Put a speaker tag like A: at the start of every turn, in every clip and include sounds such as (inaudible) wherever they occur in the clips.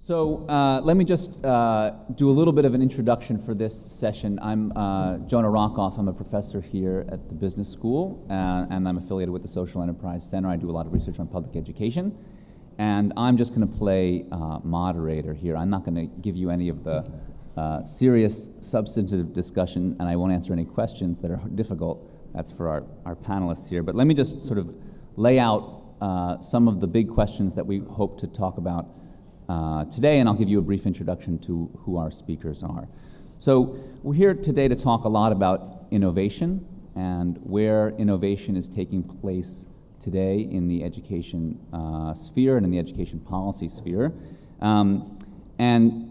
A: So uh, let me just uh, do a little bit of an introduction for this session. I'm uh, Jonah Rockoff. I'm a professor here at the business school, uh, and I'm affiliated with the Social Enterprise Center. I do a lot of research on public education, and I'm just going to play uh, moderator here. I'm not going to give you any of the uh, serious, substantive discussion, and I won't answer any questions that are difficult. That's for our, our panelists here. But let me just sort of lay out some of the big questions that we hope to talk about uh, today, and I'll give you a brief introduction to who our speakers are. So, we're here today to talk a lot about innovation and where innovation is taking place today in the education uh, sphere and in the education policy sphere. Um, and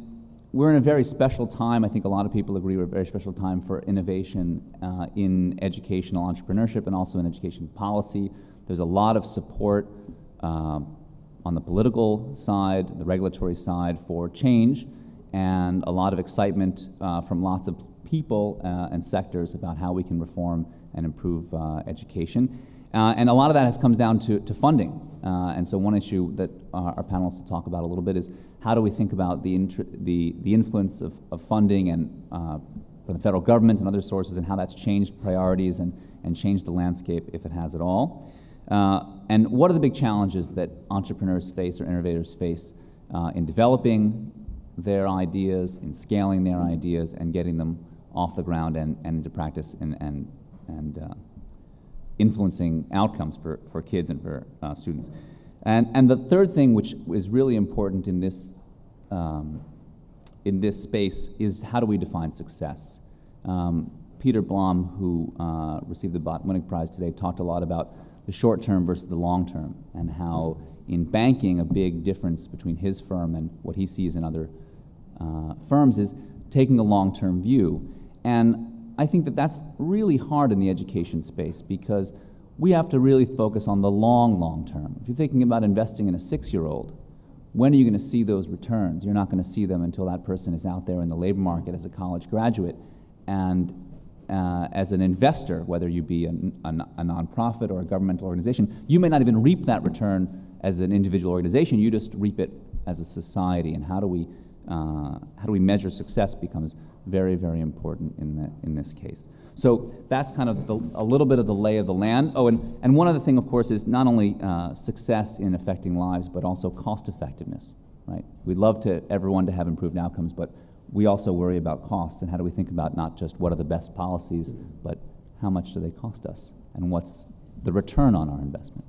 A: we're in a very special time. I think a lot of people agree we're a very special time for innovation uh, in educational entrepreneurship and also in education policy. There's a lot of support uh, on the political side, the regulatory side for change, and a lot of excitement uh, from lots of people uh, and sectors about how we can reform and improve uh, education. Uh, and a lot of that has comes down to, to funding. Uh, and so one issue that our panelists will talk about a little bit is how do we think about the, the, the influence of, of funding and uh, from the federal government and other sources and how that's changed priorities and, and changed the landscape if it has at all. Uh, and what are the big challenges that entrepreneurs face or innovators face uh, in developing their ideas, in scaling their ideas, and getting them off the ground and, and into practice and, and, and uh, influencing outcomes for, for kids and for uh, students. And, and the third thing, which is really important in this, um, in this space, is how do we define success? Um, Peter Blom, who uh, received the Botwinick Prize today, talked a lot about the short term versus the long term, and how in banking, a big difference between his firm and what he sees in other uh, firms is taking a long term view. And I think that that's really hard in the education space because we have to really focus on the long, long term. If you're thinking about investing in a six year old, when are you going to see those returns? You're not going to see them until that person is out there in the labor market as a college graduate and uh, as an investor, whether you be a, a, a, nonprofit or a governmental organization, you may not even reap that return as an individual organization. You just reap it as a society. And how do we uh, how do we measure success becomes very very important in the, in this case. So that's kind of the, a little bit of the lay of the land. Oh, and, and one other thing, of course, is not only uh, success in affecting lives, but also cost effectiveness. Right? We'd love to everyone to have improved outcomes, but we also worry about costs and how do we think about not just what are the best policies, but how much do they cost us and what's the return on our investment.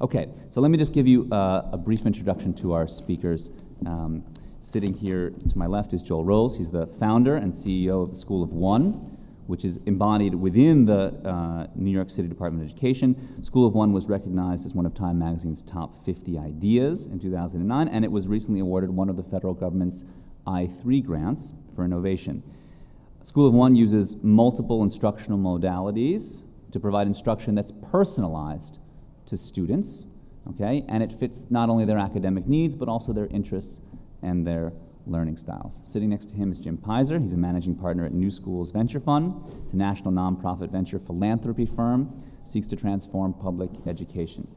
A: Okay, so let me just give you uh, a brief introduction to our speakers. Um, sitting here to my left is Joel Rose. He's the founder and CEO of the School of One, which is embodied within the uh, New York City Department of Education. School of One was recognized as one of Time Magazine's top 50 ideas in 2009, and it was recently awarded one of the federal government's I3 grants for innovation. School of One uses multiple instructional modalities to provide instruction that's personalized to students, okay? And it fits not only their academic needs, but also their interests and their learning styles. Sitting next to him is Jim Peyser. He's a managing partner at New Schools Venture Fund. It's a national nonprofit venture philanthropy firm, seeks to transform public education.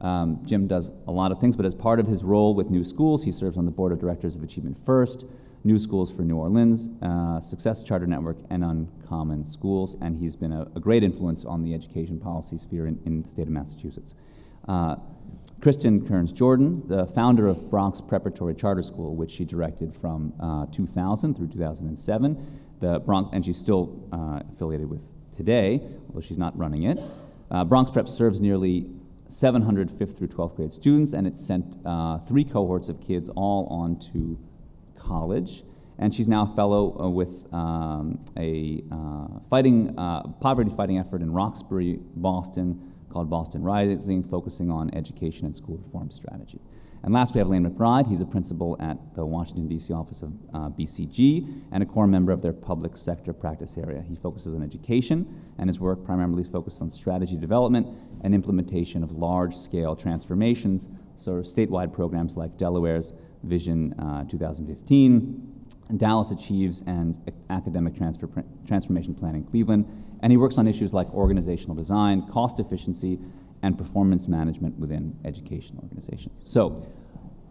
A: Um, Jim does a lot of things, but as part of his role with New Schools, he serves on the board of directors of Achievement First, New Schools for New Orleans, uh, Success Charter Network, and Uncommon Schools, and he's been a, a great influence on the education policy sphere in, in the state of Massachusetts. Uh, Kristin Kearns Jordan, the founder of Bronx Preparatory Charter School, which she directed from uh, 2000 through 2007. The Bronx, and she's still uh, affiliated with today, although she's not running it. Uh, Bronx Prep serves nearly 700 fifth through 12th grade students, and it sent uh, three cohorts of kids all on to college. And she's now a fellow uh, with um, a uh, fighting, uh, poverty fighting effort in Roxbury, Boston, called Boston Rising, focusing on education and school reform strategy. And last, we have Lane McBride. He's a principal at the Washington, D.C. office of uh, BCG and a core member of their public sector practice area. He focuses on education, and his work primarily focused on strategy development and implementation of large scale transformations, so statewide programs like Delaware's Vision uh, 2015. Dallas Achieves and Academic Transfer, Transformation Plan in Cleveland, and he works on issues like organizational design, cost efficiency, and performance management within education organizations. So,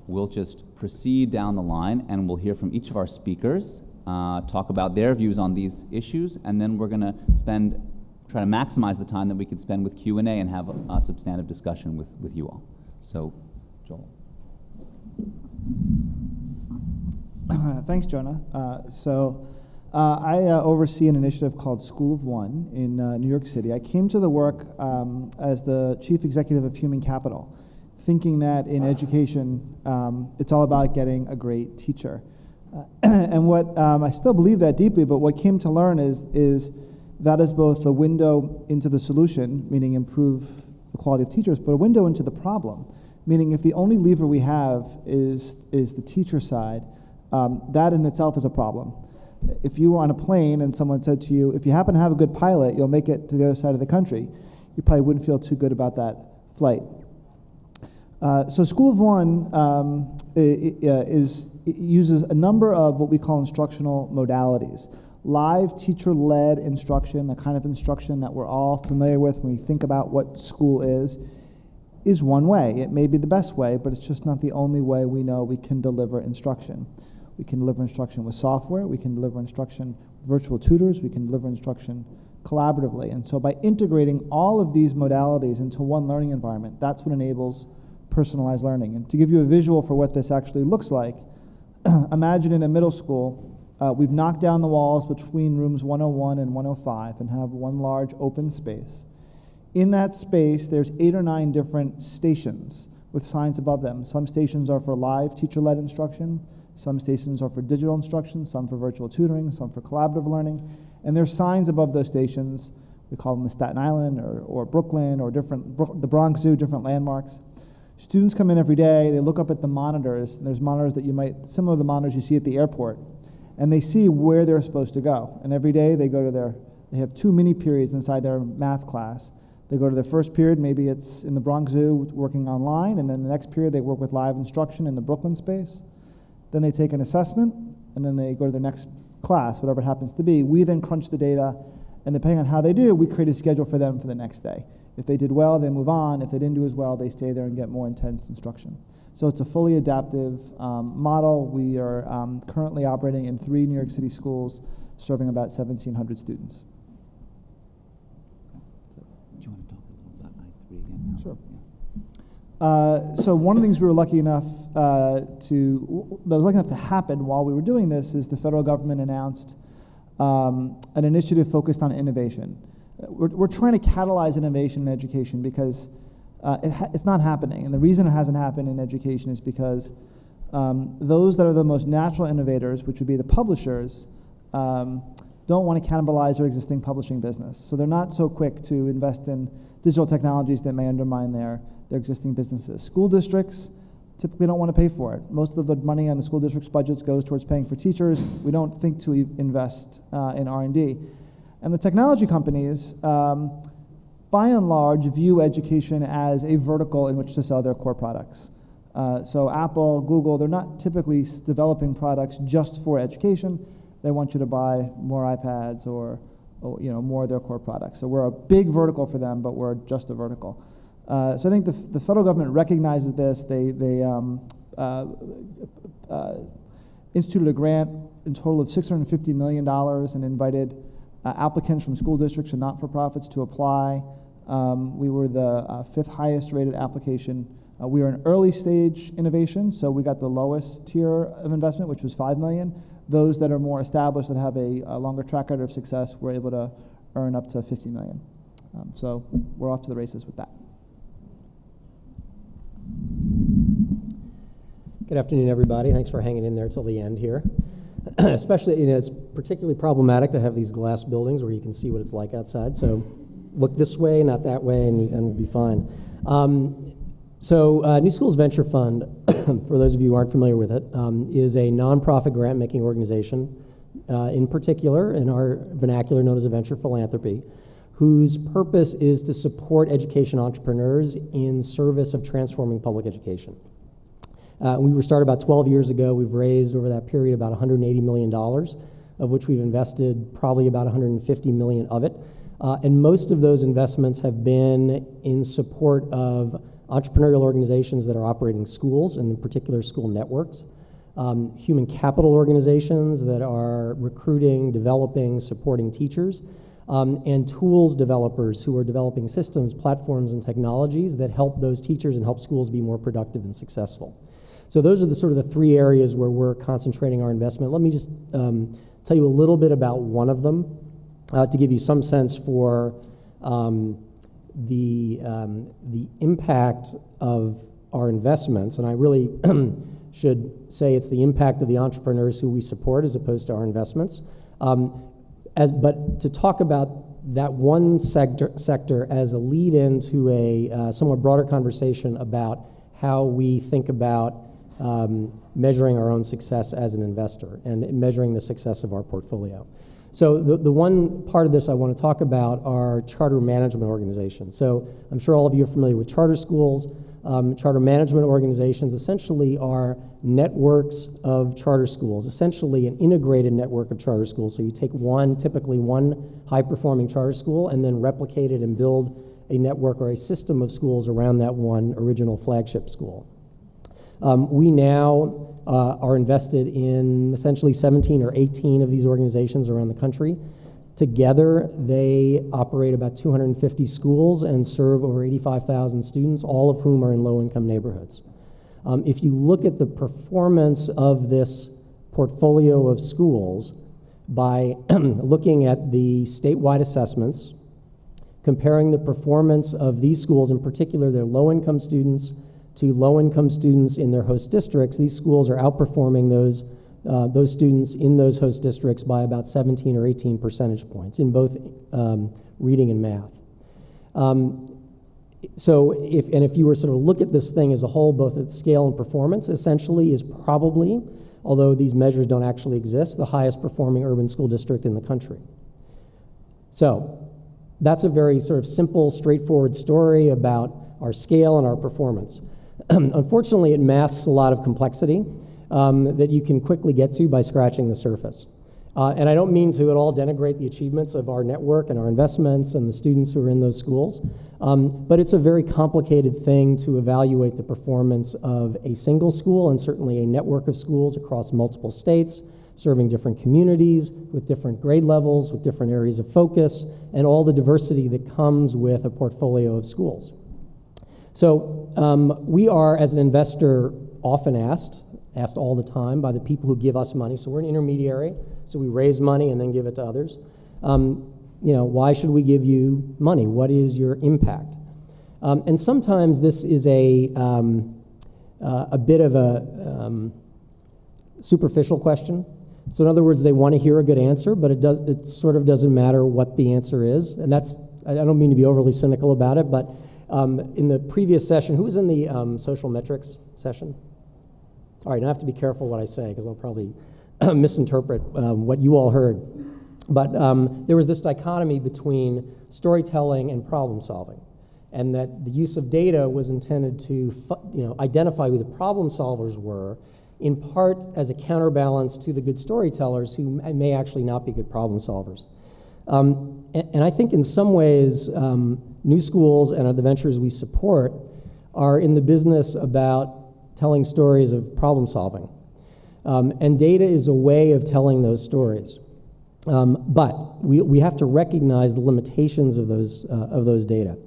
A: we'll just proceed down the line and we'll hear from each of our speakers, uh, talk about their views on these issues, and then we're going to spend, try to maximize the time that we can spend with Q&A and have a, a substantive discussion with, with you all. So, Joel. (clears throat)
B: Thanks, Jonah. Uh, so, uh, I uh, oversee an initiative called School of One in uh, New York City. I came to the work um, as the chief executive of Human Capital, thinking that in education, um, it's all about getting a great teacher. Uh, (clears throat) and what um, I still believe that deeply, but what came to learn is, is that is both a window into the solution, meaning improve the quality of teachers, but a window into the problem, meaning if the only lever we have is, is the teacher side, um, that in itself is a problem. If you were on a plane and someone said to you, if you happen to have a good pilot, you'll make it to the other side of the country, you probably wouldn't feel too good about that flight. Uh, so School of One um, is, uses a number of what we call instructional modalities. Live teacher-led instruction, the kind of instruction that we're all familiar with when we think about what school is, is one way. It may be the best way, but it's just not the only way we know we can deliver instruction. We can deliver instruction with software, we can deliver instruction with virtual tutors, we can deliver instruction collaboratively. And so by integrating all of these modalities into one learning environment, that's what enables personalized learning. And to give you a visual for what this actually looks like, (clears throat) imagine in a middle school, uh, we've knocked down the walls between rooms 101 and 105 and have one large open space. In that space, there's eight or nine different stations with signs above them. Some stations are for live teacher-led instruction, some stations are for digital instruction, some for virtual tutoring, some for collaborative learning. And there's signs above those stations. We call them the Staten Island or, or Brooklyn or different, the Bronx Zoo, different landmarks. Students come in every day, they look up at the monitors, and there's monitors that you might, similar to the monitors you see at the airport, and they see where they're supposed to go. And every day they go to their, they have two mini periods inside their math class. They go to their first period, maybe it's in the Bronx Zoo working online, and then the next period they work with live instruction in the Brooklyn space. Then they take an assessment, and then they go to their next class, whatever it happens to be. We then crunch the data, and depending on how they do, we create a schedule for them for the next day. If they did well, they move on. If they didn't do as well, they stay there and get more intense instruction. So it's a fully adaptive um, model. We are um, currently operating in three New York City schools, serving about 1,700 students.
A: Do you want to talk a little about I3?
B: Sure. Uh, so one of the things we were lucky enough uh, to that was lucky enough to happen while we were doing this is the federal government announced um, an initiative focused on innovation. We're, we're trying to catalyze innovation in education because uh, it it's not happening, and the reason it hasn't happened in education is because um, those that are the most natural innovators, which would be the publishers, um, don't want to cannibalize their existing publishing business. So they're not so quick to invest in digital technologies that may undermine their, their existing businesses. School districts typically don't want to pay for it. Most of the money on the school district's budgets goes towards paying for teachers. We don't think to invest uh, in R&D. And the technology companies, um, by and large, view education as a vertical in which to sell their core products. Uh, so Apple, Google, they're not typically developing products just for education. They want you to buy more iPads or, or you know, more of their core products. So we're a big vertical for them, but we're just a vertical. Uh, so I think the, the federal government recognizes this. They, they um, uh, uh, instituted a grant in total of $650 million and invited uh, applicants from school districts and not-for-profits to apply. Um, we were the uh, fifth highest rated application. Uh, we were an early stage innovation, so we got the lowest tier of investment, which was five million. Those that are more established that have a, a longer track record of success were able to earn up to 50 million. Um, so we're off to the races with that.
C: Good afternoon, everybody. Thanks for hanging in there till the end here. (clears throat) especially, you know, it's particularly problematic to have these glass buildings where you can see what it's like outside. So look this way, not that way, and, and we'll be fine. Um, so uh, New Schools Venture Fund, (coughs) for those of you who aren't familiar with it, um, is a nonprofit grant-making organization, uh, in particular, in our vernacular known as a venture philanthropy, whose purpose is to support education entrepreneurs in service of transforming public education. Uh, we were started about 12 years ago. We've raised over that period about $180 million, of which we've invested probably about 150 million of it. Uh, and most of those investments have been in support of entrepreneurial organizations that are operating schools, and in particular school networks, um, human capital organizations that are recruiting, developing, supporting teachers, um, and tools developers who are developing systems, platforms, and technologies that help those teachers and help schools be more productive and successful. So those are the sort of the three areas where we're concentrating our investment. Let me just um, tell you a little bit about one of them uh, to give you some sense for um, the, um, the impact of our investments. And I really (clears throat) should say it's the impact of the entrepreneurs who we support as opposed to our investments. Um, as, but to talk about that one sector, sector as a lead into a uh, somewhat broader conversation about how we think about um, measuring our own success as an investor and measuring the success of our portfolio. So the, the one part of this I want to talk about are charter management organizations. So I'm sure all of you are familiar with charter schools. Um, charter management organizations essentially are networks of charter schools, essentially an integrated network of charter schools. So you take one, typically one high performing charter school, and then replicate it and build a network or a system of schools around that one original flagship school. Um, we now uh, are invested in essentially 17 or 18 of these organizations around the country. Together, they operate about 250 schools and serve over 85,000 students, all of whom are in low income neighborhoods. Um, if you look at the performance of this portfolio of schools by (clears throat) looking at the statewide assessments, comparing the performance of these schools, in particular their low income students to low income students in their host districts, these schools are outperforming those, uh, those students in those host districts by about 17 or 18 percentage points in both um, reading and math. Um, so if, and if you were sort of look at this thing as a whole, both at scale and performance, essentially is probably, although these measures don't actually exist, the highest performing urban school district in the country. So that's a very sort of simple, straightforward story about our scale and our performance. Unfortunately, it masks a lot of complexity um, that you can quickly get to by scratching the surface. Uh, and I don't mean to at all denigrate the achievements of our network and our investments and the students who are in those schools, um, but it's a very complicated thing to evaluate the performance of a single school and certainly a network of schools across multiple states, serving different communities with different grade levels, with different areas of focus, and all the diversity that comes with a portfolio of schools. So um, we are, as an investor, often asked, asked all the time by the people who give us money. So we're an intermediary, so we raise money and then give it to others. Um, you know, why should we give you money? What is your impact? Um, and sometimes this is a, um, uh, a bit of a um, superficial question. So in other words, they want to hear a good answer, but it does it sort of doesn't matter what the answer is. And that's I don't mean to be overly cynical about it, but um, in the previous session, who was in the um, social metrics session? All right, now I have to be careful what I say because I'll probably (clears throat) misinterpret um, what you all heard. But um, there was this dichotomy between storytelling and problem solving, and that the use of data was intended to you know, identify who the problem solvers were, in part as a counterbalance to the good storytellers who may actually not be good problem solvers. Um, and, and, I think in some ways, um, New Schools and the ventures we support are in the business about telling stories of problem solving. Um, and data is a way of telling those stories. Um, but we, we have to recognize the limitations of those, uh, of those data.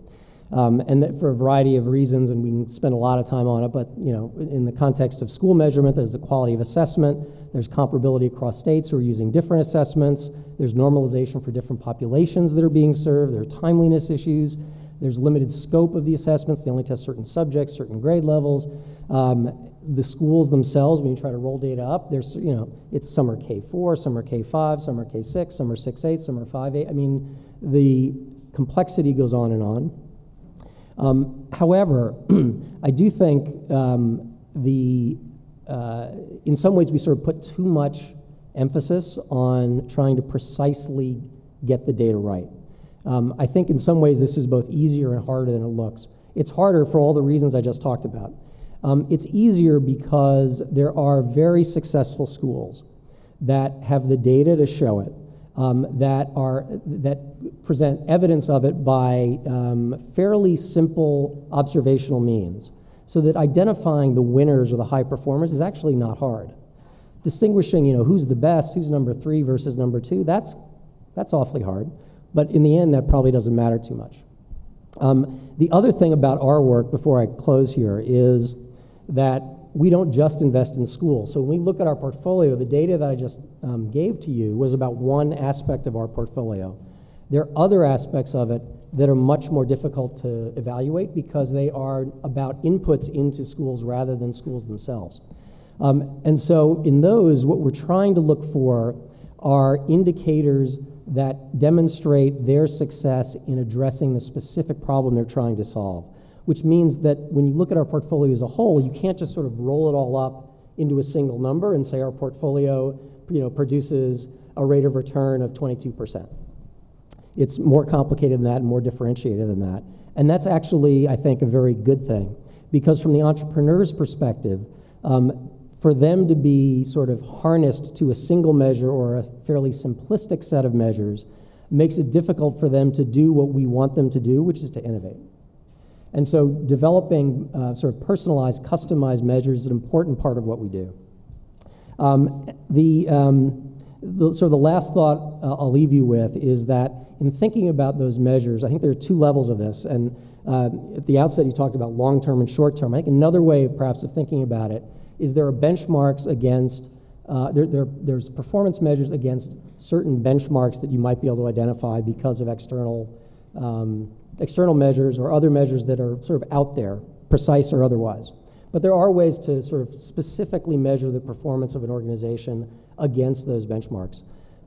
C: Um, and that for a variety of reasons, and we can spend a lot of time on it, but you know, in the context of school measurement, there's the quality of assessment, there's comparability across states who are using different assessments, there's normalization for different populations that are being served, there are timeliness issues, there's limited scope of the assessments, they only test certain subjects, certain grade levels. Um, the schools themselves, when you try to roll data up, there's, you know, it's some are K4, some are K5, some are K6, some are 6.8, some are 5.8. I mean, the complexity goes on and on. Um, however, (clears throat) I do think um, the, uh, in some ways we sort of put too much emphasis on trying to precisely get the data right. Um, I think in some ways this is both easier and harder than it looks. It's harder for all the reasons I just talked about. Um, it's easier because there are very successful schools that have the data to show it, um, that, are, that present evidence of it by um, fairly simple observational means, so that identifying the winners or the high performers is actually not hard. Distinguishing, you know, who's the best, who's number three versus number two, that's, that's awfully hard. But in the end, that probably doesn't matter too much. Um, the other thing about our work, before I close here, is that we don't just invest in schools. So when we look at our portfolio, the data that I just um, gave to you was about one aspect of our portfolio. There are other aspects of it that are much more difficult to evaluate because they are about inputs into schools rather than schools themselves. Um, and so in those, what we're trying to look for are indicators that demonstrate their success in addressing the specific problem they're trying to solve, which means that when you look at our portfolio as a whole, you can't just sort of roll it all up into a single number and say our portfolio you know, produces a rate of return of 22%. It's more complicated than that and more differentiated than that. And that's actually, I think, a very good thing because from the entrepreneur's perspective, um, for them to be sort of harnessed to a single measure or a fairly simplistic set of measures makes it difficult for them to do what we want them to do, which is to innovate. And so developing uh, sort of personalized, customized measures is an important part of what we do. Um, the, um, the, sort of the last thought uh, I'll leave you with is that in thinking about those measures, I think there are two levels of this. And uh, at the outset, you talked about long term and short term. I think another way, perhaps, of thinking about it is there are benchmarks against, uh, there, there, there's performance measures against certain benchmarks that you might be able to identify because of external, um, external measures or other measures that are sort of out there, precise or otherwise. But there are ways to sort of specifically measure the performance of an organization against those benchmarks.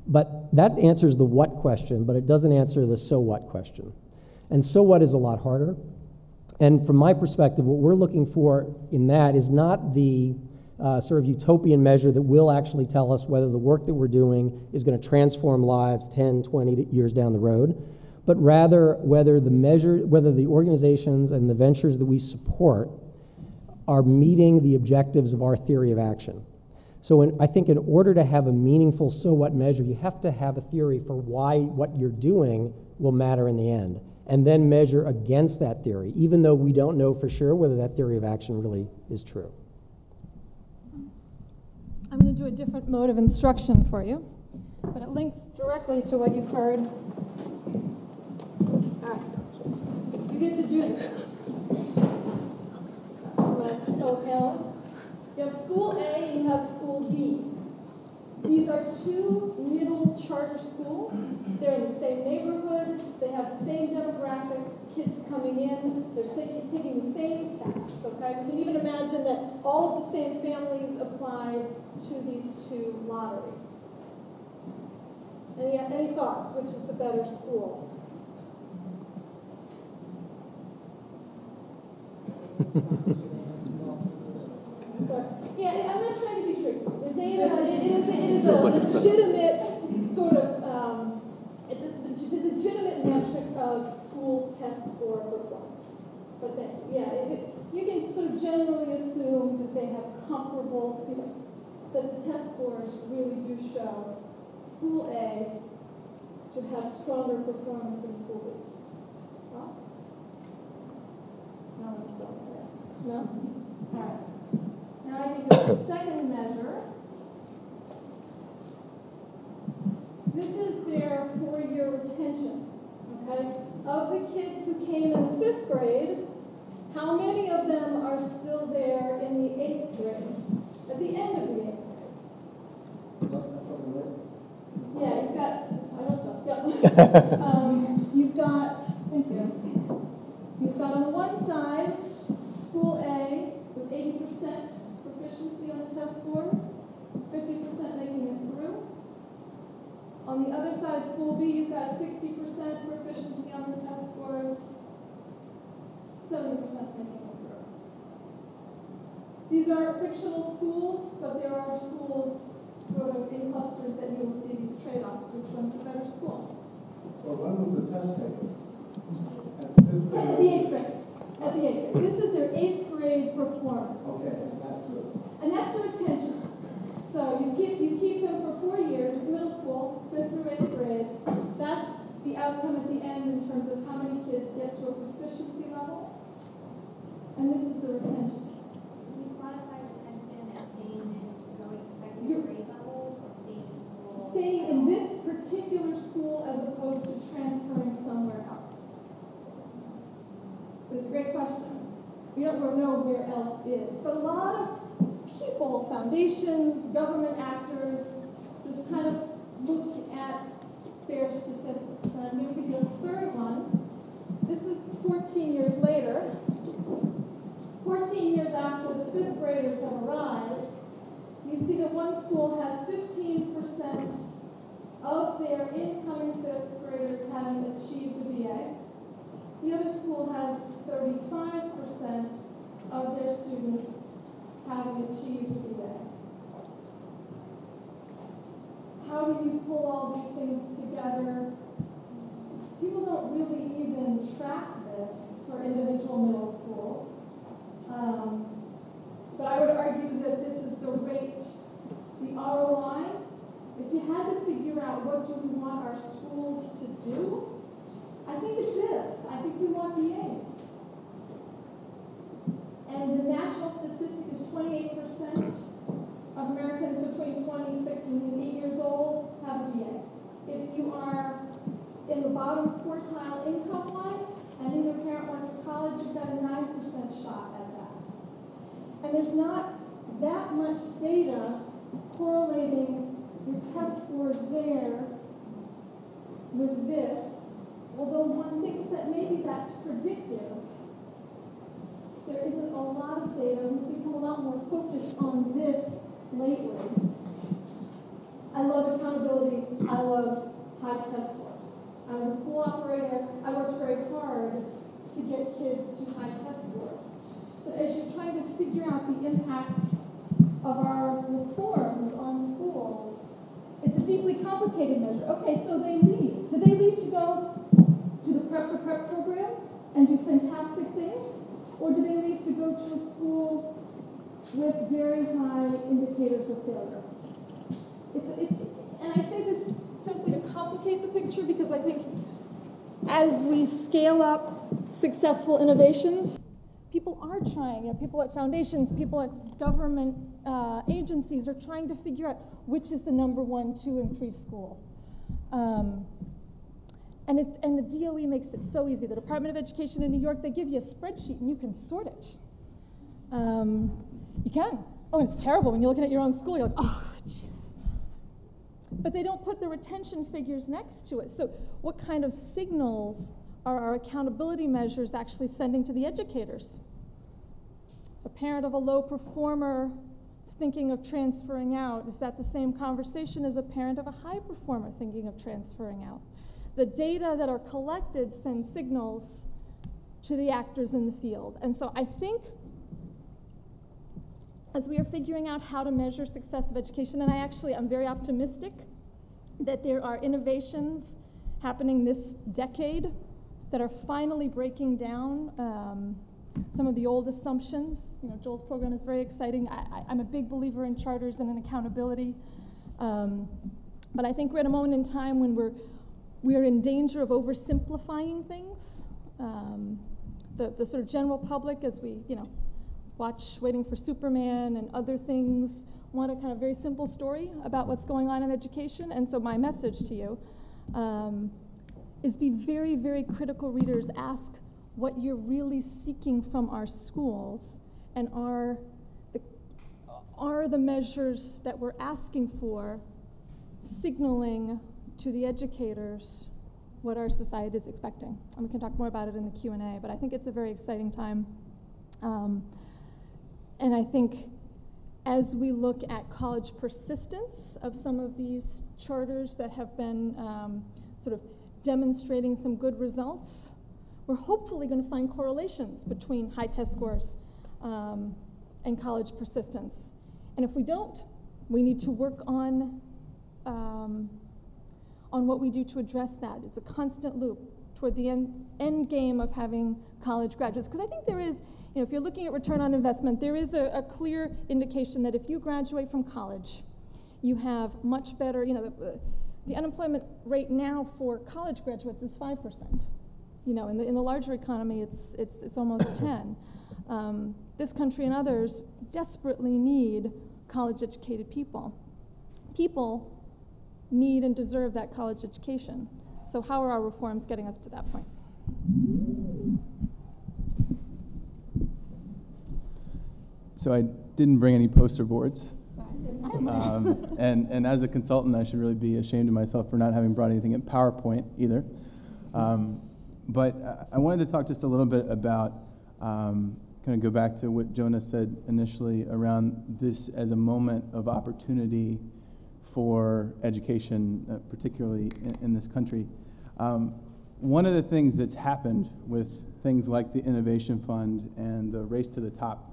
C: But that answers the what question, but it doesn't answer the so what question. And so what is a lot harder. And from my perspective, what we're looking for in that is not the uh, sort of utopian measure that will actually tell us whether the work that we're doing is going to transform lives 10, 20 years down the road, but rather whether the measure, whether the organizations and the ventures that we support are meeting the objectives of our theory of action. So in, I think in order to have a meaningful so what measure, you have to have a theory for why what you're doing will matter in the end, and then measure against that theory, even though we don't know for sure whether that theory of action really is true.
D: I'm going to do a different mode of instruction for you, but it links directly to what you've heard. Right. You get to do this. You have school A and you have school B. These are two middle charter schools. They're in the same neighborhood. They have the same demographics. Kids coming in. They're taking the same tests. Okay, we can even imagine that all of the same families apply to these two lotteries. Any, any thoughts? Which is the better school? (laughs) Yeah, I'm not trying to be tricky. The data, it is, it is a like legitimate a sort of, um, it's a, it's a legitimate metric of school test score performance. But then, yeah, it, you can sort of generally assume that they have comparable, you know, that the test scores really do show school A to have stronger performance than school B. Well, no one's done that. No? All right. Now I can go to the second measure. This is their four-year retention, okay? Of the kids who came in fifth grade, how many of them are still there in the eighth grade, at the end of the eighth grade? Yeah, you've got, I hope so, (laughs) uh, yeah. um, you've got, thank you. You've got on the one side, school A with 80% proficiency on the test scores, 50% making it through. On the other side, school B, you've got 60% proficiency on the test scores, 70% making it through. These are fictional schools, but there are schools sort of in clusters that you will see these trade-offs. Which one's the better school?
E: Well, when was the test taken?
D: At the eighth grade. At the eighth grade. This is their eighth grade performance.
E: Okay, that's good.
D: And that's the retention. So you keep you keep them for four years, middle school, fifth through eighth grade. That's the outcome at the end in terms of how many kids get to a proficiency level. And this is the retention.
F: You quantify retention as staying in going grade levels or staying in school?
D: Staying in this particular school as opposed to transferring somewhere else. It's a great question. We don't know where else is, but a lot of people, foundations, government actors, just kind of look at fair statistics. And I'm going to give you a third one. This is 14 years later. 14 years after the fifth graders have arrived, you see that one school has 15% of their incoming fifth graders having achieved a BA. The other school has 35% of their students achieved a BA. How do you pull all these things together? People don't really even track this for individual middle schools. Um, but I would argue that this is the rate, the ROI. If you had to figure out what do we want our schools to do, I think it's this. I think we want BAs. And the national statistic is 28% of Americans between 26 and 8 years old have a BA. If you are in the bottom quartile income-wise, and neither parent went to college, you've got a 9% shot at that. And there's not that much data correlating your test scores there with this, although one thinks that maybe that's predictive. There isn't a lot of data. We've become a lot more focused on this lately. I love accountability. I love high test scores. As a school operator, I worked very hard to get kids to high test scores. But as you're trying to figure out the impact of our reforms on schools, it's a deeply complicated measure. Okay, so they leave. Do they leave to go to the prep for prep program and do fantastic things? Or do they leave to go to a school with very high indicators of failure? It's, it's, and I say this simply to complicate the picture because I think as we scale up successful innovations, people are trying, you know, people at foundations, people at government uh, agencies are trying to figure out which is the number one, two, and three school. Um, and, it, and the DOE makes it so easy. The Department of Education in New York, they give you a spreadsheet and you can sort it. Um, you can. Oh, and it's terrible when you're looking at your own school. You're like, oh, jeez. But they don't put the retention figures next to it. So, what kind of signals are our accountability measures actually sending to the educators? A parent of a low performer thinking of transferring out. Is that the same conversation as a parent of a high performer thinking of transferring out? The data that are collected send signals to the actors in the field. And so I think as we are figuring out how to measure success of education, and I actually am very optimistic that there are innovations happening this decade that are finally breaking down um, some of the old assumptions. You know, Joel's program is very exciting. I, am a big believer in charters and in accountability. Um, but I think we're at a moment in time when we're, we're in danger of oversimplifying things. Um, the, the sort of general public, as we, you know, watch Waiting for Superman and other things, want a kind of very simple story about what's going on in education. And so my message to you um, is be very, very critical readers. Ask what you're really seeking from our schools and are the, are the measures that we're asking for signaling to the educators what our society is expecting. And we can talk more about it in the Q&A, but I think it's a very exciting time. Um, and I think as we look at college persistence of some of these charters that have been um, sort of demonstrating some good results, we're hopefully going to find correlations between high test scores um, and college persistence. And if we don't, we need to work on, um, on what we do to address that. It's a constant loop toward the end, end game of having college graduates. Because I think there is, you know, if you're looking at return on investment, there is a, a clear indication that if you graduate from college, you have much better, you know, the, the unemployment rate now for college graduates is 5%. You know, in the, in the larger economy, it's, it's, it's almost (coughs) 10. Um, this country and others desperately need college educated people. People need and deserve that college education. So, how are our reforms getting us to that point?
G: So I didn't bring any poster boards. Um, and, and as a consultant, I should really be ashamed of myself for not having brought anything in PowerPoint either. Um, but I- wanted to talk just a little bit about, um, kind of go back to what Jonah said initially around this as a moment of opportunity for education, uh, particularly in, in this country. Um, one of the things that's happened with things like the Innovation Fund and the Race to the Top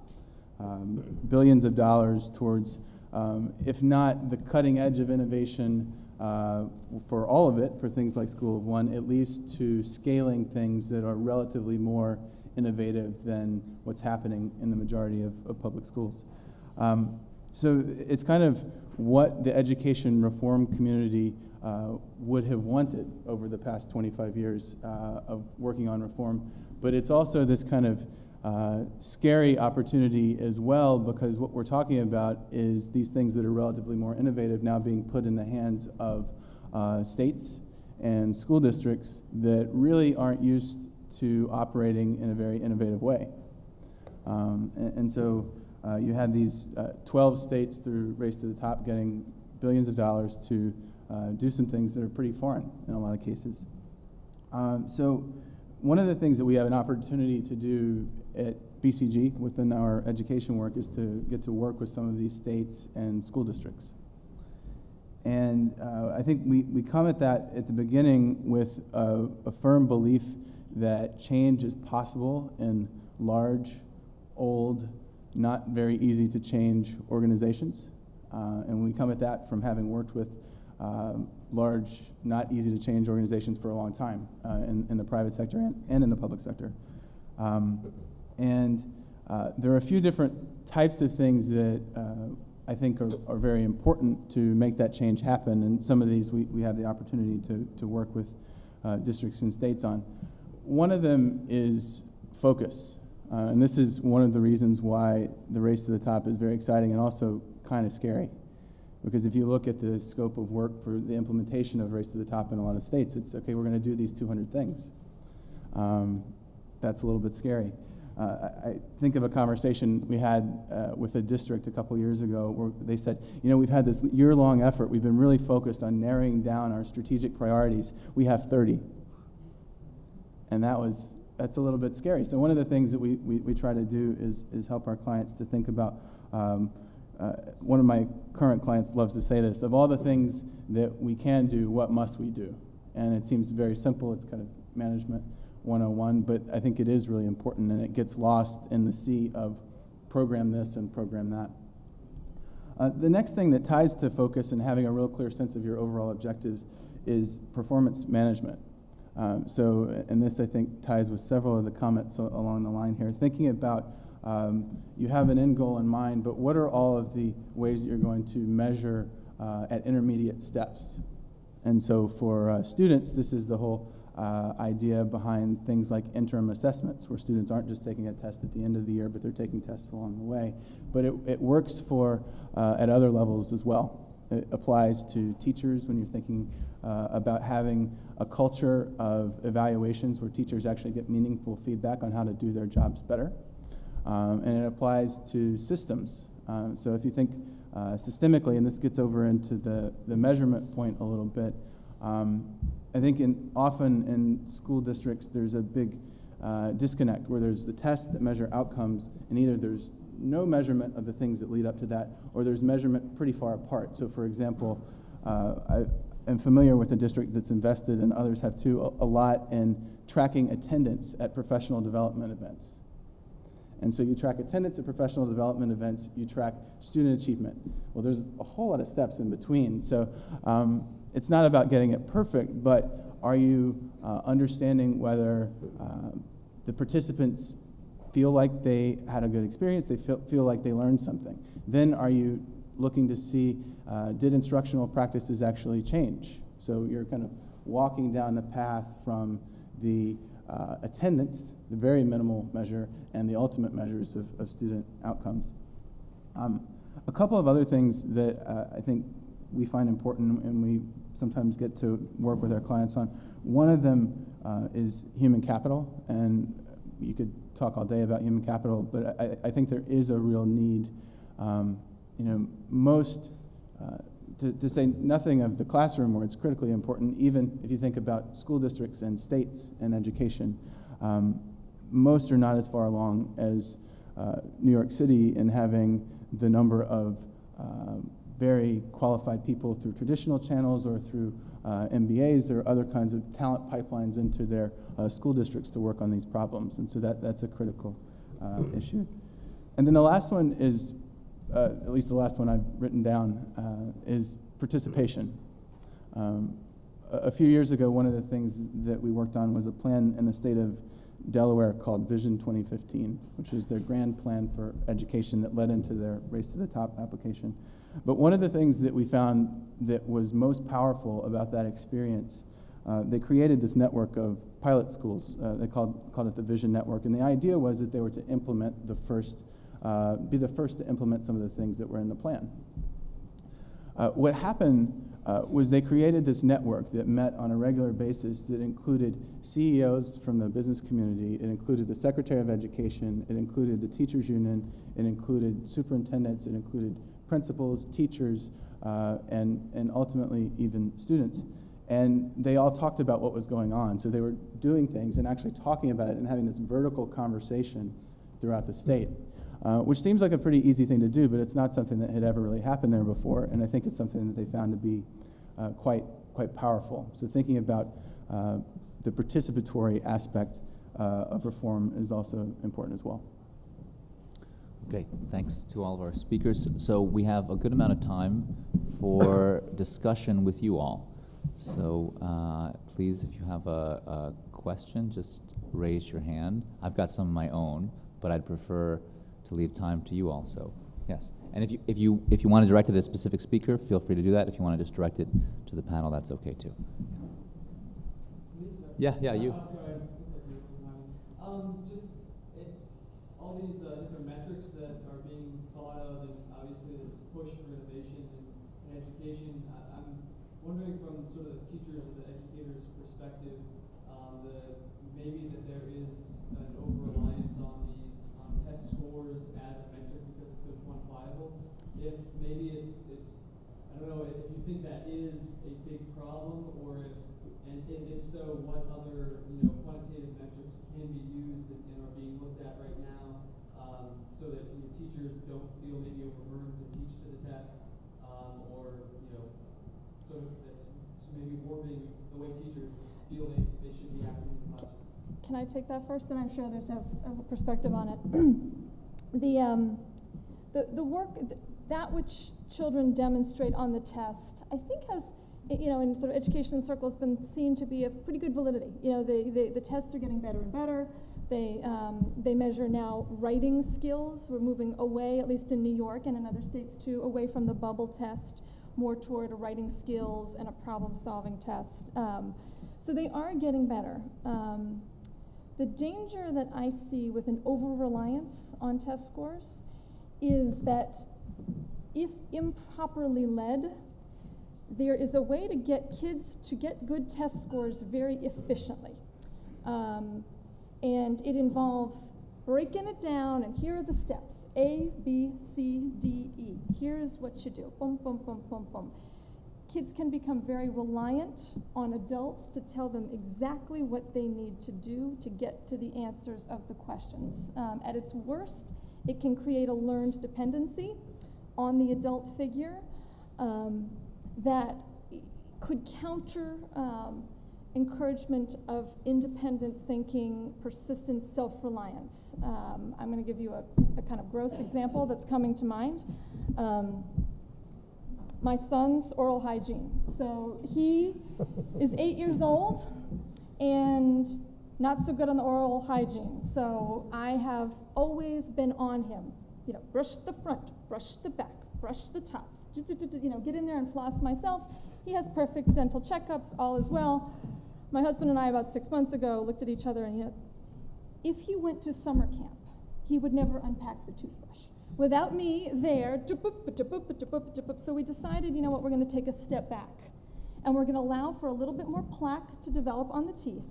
G: um, billions of dollars towards, um, if not the cutting edge of innovation uh, for all of it, for things like School of One, at least to scaling things that are relatively more innovative than what's happening in the majority of, of public schools. Um, so it's kind of what the education reform community uh, would have wanted over the past 25 years uh, of working on reform. But it's also this kind of uh, scary opportunity as well because what we're talking about is these things that are relatively more innovative now being put in the hands of uh, states and school districts that really aren't used to operating in a very innovative way. Um, and, and, so uh, you had these uh, 12 states through Race to the Top getting billions of dollars to uh, do some things that are pretty foreign in a lot of cases. Um, so one of the things that we have an opportunity to do at BCG within our education work is to get to work with some of these states and school districts. And uh, I think we, we come at that at the beginning with a, a firm belief that change is possible in large, old, not very easy to change organizations. Uh, and we come at that from having worked with um, large, not easy to change organizations for a long time uh, in, in, the private sector and, and in the public sector. Um, and uh, there are a few different types of things that uh, I think are, are, very important to make that change happen. And some of these we, we have the opportunity to, to work with uh, districts and states on. One of them is focus. Uh, and this is one of the reasons why the race to the top is very exciting and also kind of scary. Because if you look at the scope of work for the implementation of Race to the Top in a lot of states, it's okay, we're going to do these 200 things. Um, that's a little bit scary. Uh, I, think of a conversation we had uh, with a district a couple years ago where they said, you know, we've had this year long effort. We've been really focused on narrowing down our strategic priorities. We have 30. And that was, that's a little bit scary. So, one of the things that we, we, we try to do is, is help our clients to think about um, uh, one of my current clients loves to say this of all the things that we can do, what must we do? And it seems very simple, it's kind of management 101, but I think it is really important and it gets lost in the sea of program this and program that. Uh, the next thing that ties to focus and having a real clear sense of your overall objectives is performance management. Um, so, and this I think ties with several of the comments along the line here. Thinking about um, you have an end goal in mind, but what are all of the ways that you're going to measure uh, at intermediate steps? And so for uh, students, this is the whole uh, idea behind things like interim assessments, where students aren't just taking a test at the end of the year, but they're taking tests along the way. But it, it works for uh, at other levels as well. It applies to teachers when you're thinking uh, about having a culture of evaluations where teachers actually get meaningful feedback on how to do their jobs better. Um, and it applies to systems. Um, so if you think uh, systemically, and this gets over into the, the measurement point a little bit, um, I think in, often in school districts there's a big uh, disconnect where there's the tests that measure outcomes, and either there's no measurement of the things that lead up to that, or there's measurement pretty far apart. So, for example, uh, I am familiar with a district that's invested, and others have too, a, a lot in tracking attendance at professional development events. And so you track attendance at professional development events, you track student achievement. Well, there's a whole lot of steps in between. So um, it's not about getting it perfect, but are you uh, understanding whether uh, the participants feel like they had a good experience, they feel, feel like they learned something? Then are you looking to see uh, did instructional practices actually change? So you're kind of walking down the path from the uh, attendance, the very minimal measure, and the ultimate measures of, of student outcomes. Um, a couple of other things that uh, I think we find important and we sometimes get to work with our clients on. One of them uh, is human capital, and you could talk all day about human capital, but I, I think there is a real need. Um, you know, most, uh, to, to say nothing of the classroom where it's critically important, even if you think about school districts and states and education, um, most are not as far along as uh, New York City in having the number of uh, very qualified people through traditional channels or through uh, MBAs or other kinds of talent pipelines into their uh, school districts to work on these problems. And so that, that's a critical uh, issue. And then the last one is, uh, at least the last one I've written down, uh, is participation. Um, a, a few years ago, one of the things that we worked on was a plan in the state of Delaware called Vision 2015, which was their grand plan for education that led into their Race to the Top application. But one of the things that we found that was most powerful about that experience, uh, they created this network of pilot schools. Uh, they called, called it the Vision Network. And the idea was that they were to implement the first, uh, be the first to implement some of the things that were in the plan. Uh, what happened uh, was they created this network that met on a regular basis that included CEOs from the business community, it included the Secretary of Education, it included the teachers union, it included superintendents, it included principals, teachers, uh, and, and ultimately even students. And they all talked about what was going on. So they were doing things and actually talking about it and having this vertical conversation throughout the state, uh, which seems like a pretty easy thing to do, but it's not something that had ever really happened there before. And I think it's something that they found to be uh, quite, quite powerful. So thinking about uh, the participatory aspect uh, of reform is also important as well.
A: Okay, thanks to all of our speakers. So we have a good amount of time for (coughs) discussion with you all. So uh, please, if you have a, a, question, just raise your hand. I've got some of my own, but I'd prefer to leave time to you also. Yes, and if you if you if you want to direct it at a specific speaker, feel free to do that. If you want to just direct it to the panel, that's okay too. Yeah, yeah, you.
H: Um, just it, all these uh, different metrics that are being thought of, and obviously this push for innovation in, in education. I, am wondering from sort of the teachers and the educators' perspective, um, the maybe that there is an over reliance on these on test scores as a metric because it's so quantifiable. If maybe it's it's I don't know if you think that is a big problem, or if and, and if so, what other you know quantitative metrics can be used and, and are being looked at right now um, so that teachers don't feel maybe overburdened to teach to the test, um, or you know, so that's so maybe warping the way teachers feel they, they should be acting in the classroom.
D: Can I take that first? And I'm sure there's a, a perspective on it. (clears throat) the, um, the, the work, that which children demonstrate on the test, I think has, you know, in sort of education circles been seen to be of pretty good validity. You know, the, the, the tests are getting better and better. They, um, they measure now writing skills. We're moving away, at least in New York and in other states too, away from the bubble test, more toward a writing skills and a problem solving test. Um, so they are getting better. Um, the danger that I see with an over reliance on test scores is that if improperly led, there is a way to get kids to get good test scores very efficiently. Um, and it involves breaking it down, and here are the steps A, B, C, D, E. Here's what you do. Boom, boom, boom, boom, boom. Kids can become very reliant on adults to tell them exactly what they need to do to get to the answers of the questions. Um, at its worst, it can create a learned dependency on the adult figure um, that could counter um, encouragement of independent thinking, persistent self reliance. Um, I'm going to give you a, a, kind of gross example that's coming to mind. Um, my son's oral hygiene. So he is eight years old and not so good on the oral hygiene. So I have always been on him. You know, brush the front, brush the back, brush the tops, you know, get in there and floss myself He has perfect dental checkups, all is well. My husband and I, about six months ago, looked at each other and, know, if he went to summer camp, he would never unpack the toothbrush. Without me there, so we decided, you know what, we're going to take a step back. And we're going to allow for a little bit more plaque to develop on the teeth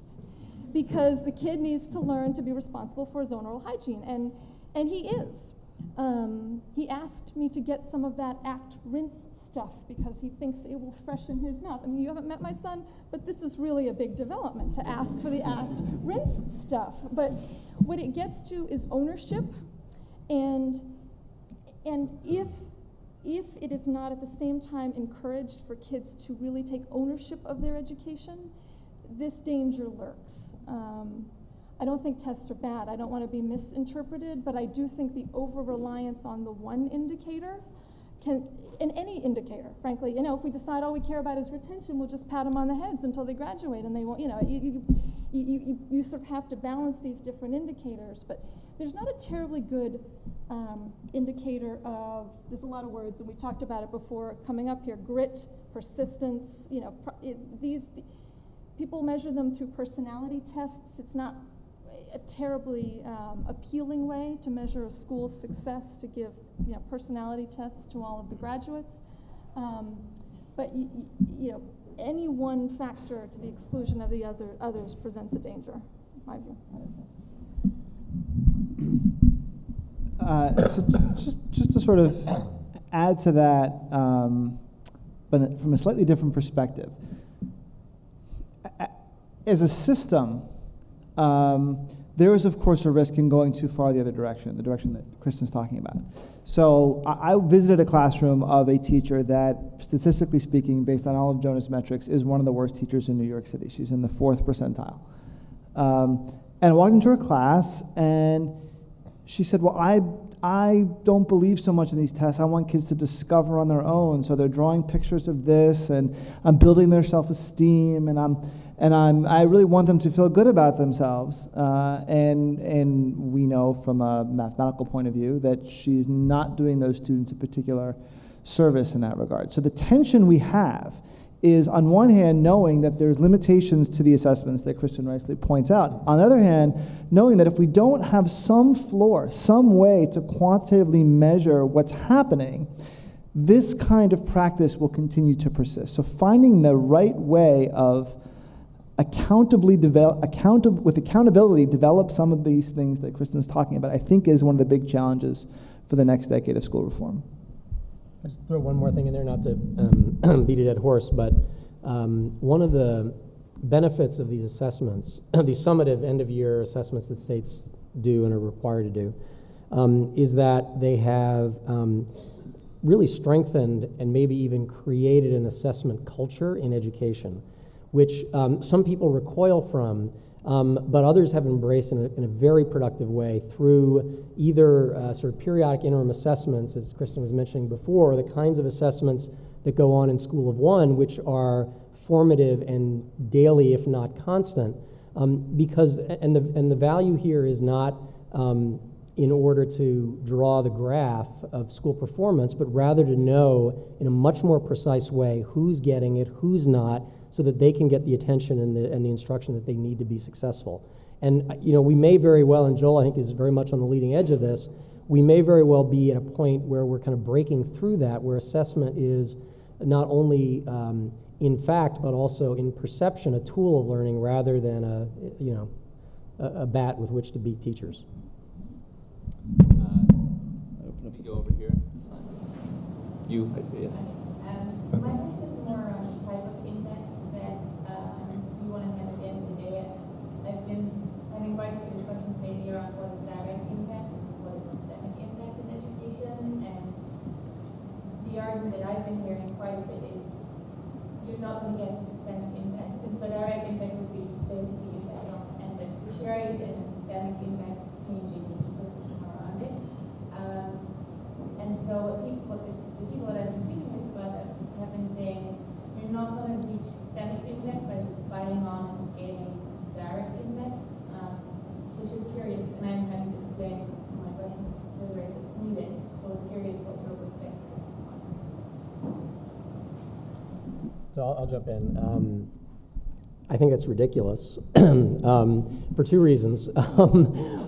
D: because the kid needs to learn to be responsible for his own oral hygiene. And, and he is. Um, he asked me to get some of that act rinse stuff because he thinks it will freshen his mouth. I mean, you haven't met my son, but this is really a big development to ask for the act rinse stuff. But what it gets to is ownership, and and if if it is not at the same time encouraged for kids to really take ownership of their education, this danger lurks. Um, I don't think tests are bad. I don't want to be misinterpreted, but I do think the over reliance on the one indicator can, in any indicator, frankly, you know, if we decide all we care about is retention, we'll just pat them on the heads until they graduate and they won't, you know, you, you, you, you, sort of have to balance these different indicators. But there's not a terribly good um, indicator of, there's a lot of words, and we talked about it before coming up here grit, persistence, you know, it, these, people measure them through personality tests. It's not a terribly um, appealing way to measure a school's success to give you know, personality tests to all of the graduates. Um, but you, you, know, any one factor to the exclusion of the other, others presents a danger, in my view.
B: Uh, so just, just to sort of add to that, um, but from a slightly different perspective. As a system, um, there is, of course, a risk in going too far the other direction, the direction that Kristin's talking about. So I, I visited a classroom of a teacher that, statistically speaking, based on all of Jonah's metrics, is one of the worst teachers in New York City. She's in the fourth percentile. Um, and I walked into her class, and she said, Well, I, I don't believe so much in these tests. I want kids to discover on their own. So they're drawing pictures of this, and I'm building their self esteem, and I'm and I'm, I really want them to feel good about themselves. Uh, and, and we know from a mathematical point of view that she's not doing those students a particular service in that regard. So the tension we have is, on one hand, knowing that there's limitations to the assessments that Kristin Nicely points out. On the other hand, knowing that if we don't have some floor, some way to quantitatively measure what's happening, this kind of practice will continue to persist. So finding the right way of accountably develop, with accountability, develop some of these things that Kristin's talking about, I think is one of the big challenges for the next decade of school reform.
C: I just throw one more thing in there, not to um, (clears throat) beat a dead horse, but um, one of the benefits of these assessments, (clears throat) these summative end of year assessments that states do and are required to do, um, is that they have um, really strengthened and maybe even created an assessment culture in education which um, some people recoil from, um, but others have embraced in a, in a, very productive way through either uh, sort of periodic interim assessments, as Kristin was mentioning before, or the kinds of assessments that go on in School of One, which are formative and daily, if not constant. Um, because, and the, and the value here is not um, in order to draw the graph of school performance, but rather to know in a much more precise way who's getting it, who's not, so that they can get the attention and the, and the instruction that they need to be successful. And, you know, we may very well, and Joel, I think, is very much on the leading edge of this, we may very well be at a point where we're kind of breaking through that, where assessment is not only um, in fact, but also in perception, a tool of learning rather than a, you know, a, a bat with which to beat teachers.
A: Uh, open up. go over here. You, yes.
F: Um, argument that I've been hearing quite a bit is you're not going to get a systemic impact. And so direct impact would be just basically impact on and the fisheries and a systemic impact is changing the ecosystem around it. Um, and so people, what the, the people that I've been speaking with about have been saying is you're not going to reach systemic impact by just fighting on and scaling direct impact. Um, which is curious, and I'm having to explain my question to where it's needed. I was curious what your perspective
C: So I'll, I'll jump in. Um, I think that's ridiculous (clears throat) um, for two reasons. (laughs) Um,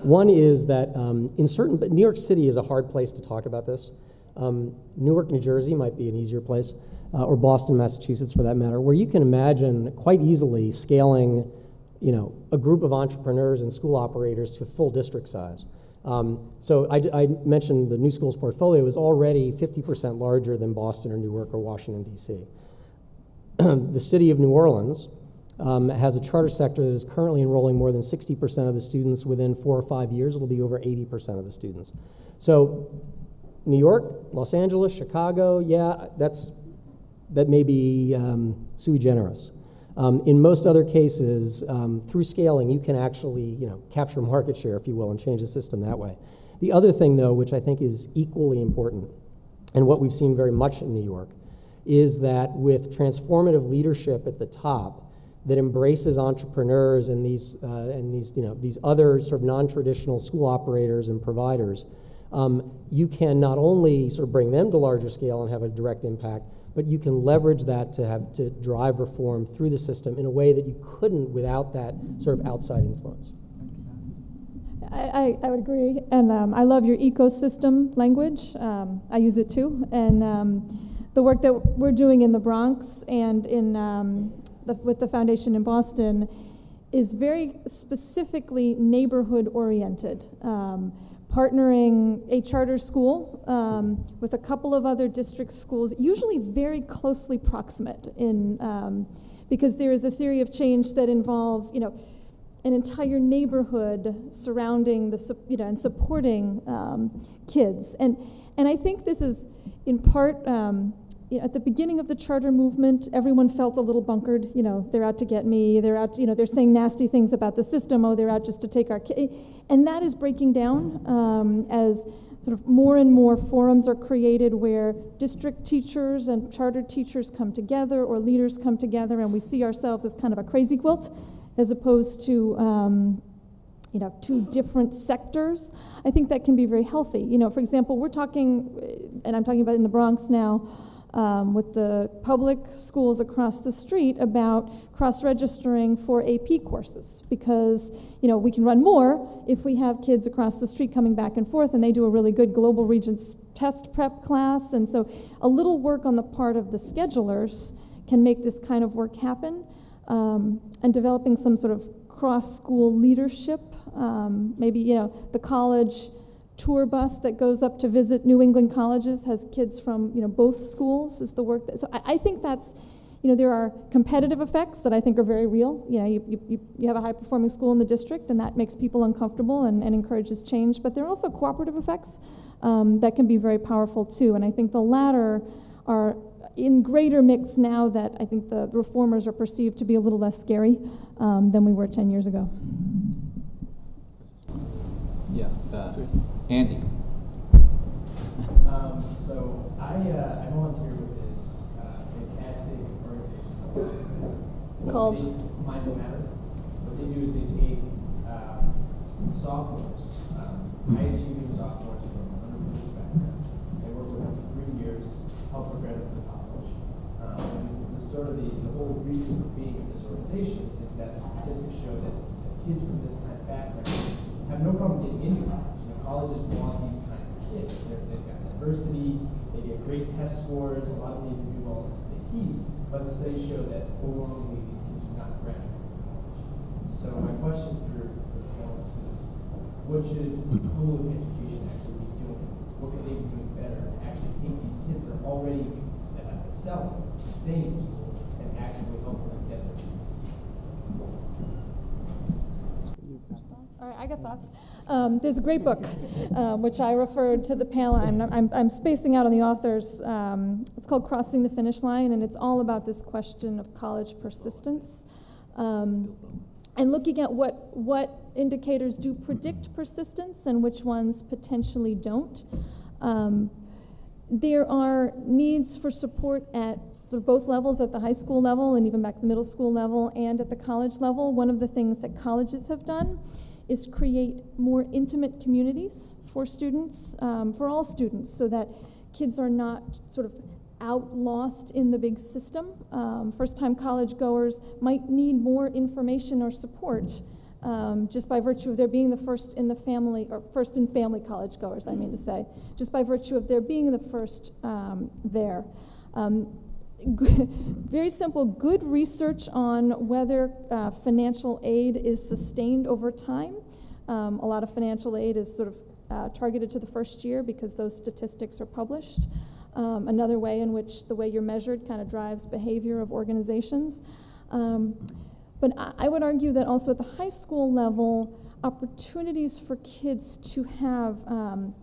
C: one is that um, in certain, but New York City is a hard place to talk about this. Um, Newark, New Jersey might be an easier place, uh, or Boston, Massachusetts, for that matter, where you can imagine quite easily scaling, you know, a group of entrepreneurs and school operators to full district size. Um, so I, I, mentioned the new schools portfolio is already 50% larger than Boston or Newark or Washington, D.C. (clears throat) the city of New Orleans um, has a charter sector that is currently enrolling more than 60% of the students. Within four or five years, it'll be over 80% of the students. So New York, Los Angeles, Chicago, yeah, that's, that may be um, sui generis. Um, in most other cases, um, through scaling, you can actually you know, capture market share, if you will, and change the system that way. The other thing, though, which I think is equally important, and what we've seen very much in New York, is that with transformative leadership at the top that embraces entrepreneurs and these, uh, and these, you know, these other sort of non-traditional school operators and providers, um, you can not only sort of bring them to larger scale and have a direct impact, but you can leverage that to have to drive reform through the system in a way that you couldn't without that sort of outside influence.
D: I, I, would agree, and um, I love your ecosystem language. Um, I use it too, and um, the work that we're doing in the Bronx and in um, the, with the foundation in Boston is very specifically neighborhood oriented. Um, partnering a charter school um, with a couple of other district schools, usually very closely proximate in um, because there is a theory of change that involves, you know, an entire neighborhood surrounding the, you know, and supporting um, kids. And, and I think this is in part um, at the beginning of the charter movement, everyone felt a little bunkered. You know, they're out to get me. They're out. You know, they're saying nasty things about the system. Oh, they're out just to take our. Ki-. And that is breaking down um, as sort of more and more forums are created where district teachers and charter teachers come together, or leaders come together, and we see ourselves as kind of a crazy quilt, as opposed to. Um, you know, two different sectors. I think that can be very healthy. You know, for example, we're talking, and I'm talking about in the Bronx now um, with the public schools across the street about cross-registering for AP courses. Because you know we can run more if we have kids across the street coming back and forth and they do a really good global regents test prep class. And so a little work on the part of the schedulers can make this kind of work happen um, and developing some sort of cross-school leadership um, maybe you know the college tour bus that goes up to visit New England colleges has kids from you know both schools is the work that so I, I, think that's you know there are competitive effects that I think are very real you know you, you, you have a high performing school in the district and that makes people uncomfortable and, and encourages change but there are also cooperative effects um, that can be very powerful too and I think the latter are in greater mix now that I think the reformers are perceived to be a little less scary um, than we were 10 years ago.
A: Yeah. Uh, Andy.
I: Um, so I, uh, I volunteer with this uh, fantastic organization
D: called
I: Minds Matter. What they do is they take um, sophomores, um, high achieving sophomores from underprivileged backgrounds. They work with them for three years, help prepare them for college. Um, and the, sort of the, the whole reason for being in this organization is that the statistics show that kids from this kind of background have no problem getting into college colleges want these kinds of kids. they have got diversity, they get great test scores, a lot of them even do well in SATs, but the studies show that overwhelmingly these kids do not graduate from college. So my question for, for the panelists is, what should public mm-hmm. education actually be doing? What could they be doing better to actually take these kids that are already excelling, stay in school, and actually help them get their there?
D: All right, I got thoughts. Um, there's a great book, um, which I referred to the panel. I'm, I'm, I'm spacing out on the authors. Um, it's called Crossing the Finish Line, and it's all about this question of college persistence um, and looking at what, what indicators do predict persistence and which ones potentially don't. Um, there are needs for support at sort of both levels at the high school level and even back the middle school level and at the college level. One of the things that colleges have done is create more intimate communities for students, um, for all students, so that kids are not sort of out lost in the big system. Um, First time college goers might need more information or support um, just by virtue of their being the first in the family, or first in family college goers, I mean to say, just by virtue of their being the first um, there. (laughs) Very simple, good research on whether uh, financial aid is sustained over time. Um, a lot of financial aid is sort of uh, targeted to the first year because those statistics are published. Um, another way in which the way you're measured kind of drives behavior of organizations. Um, but I, I would argue that also at the high school level, opportunities for kids to have um,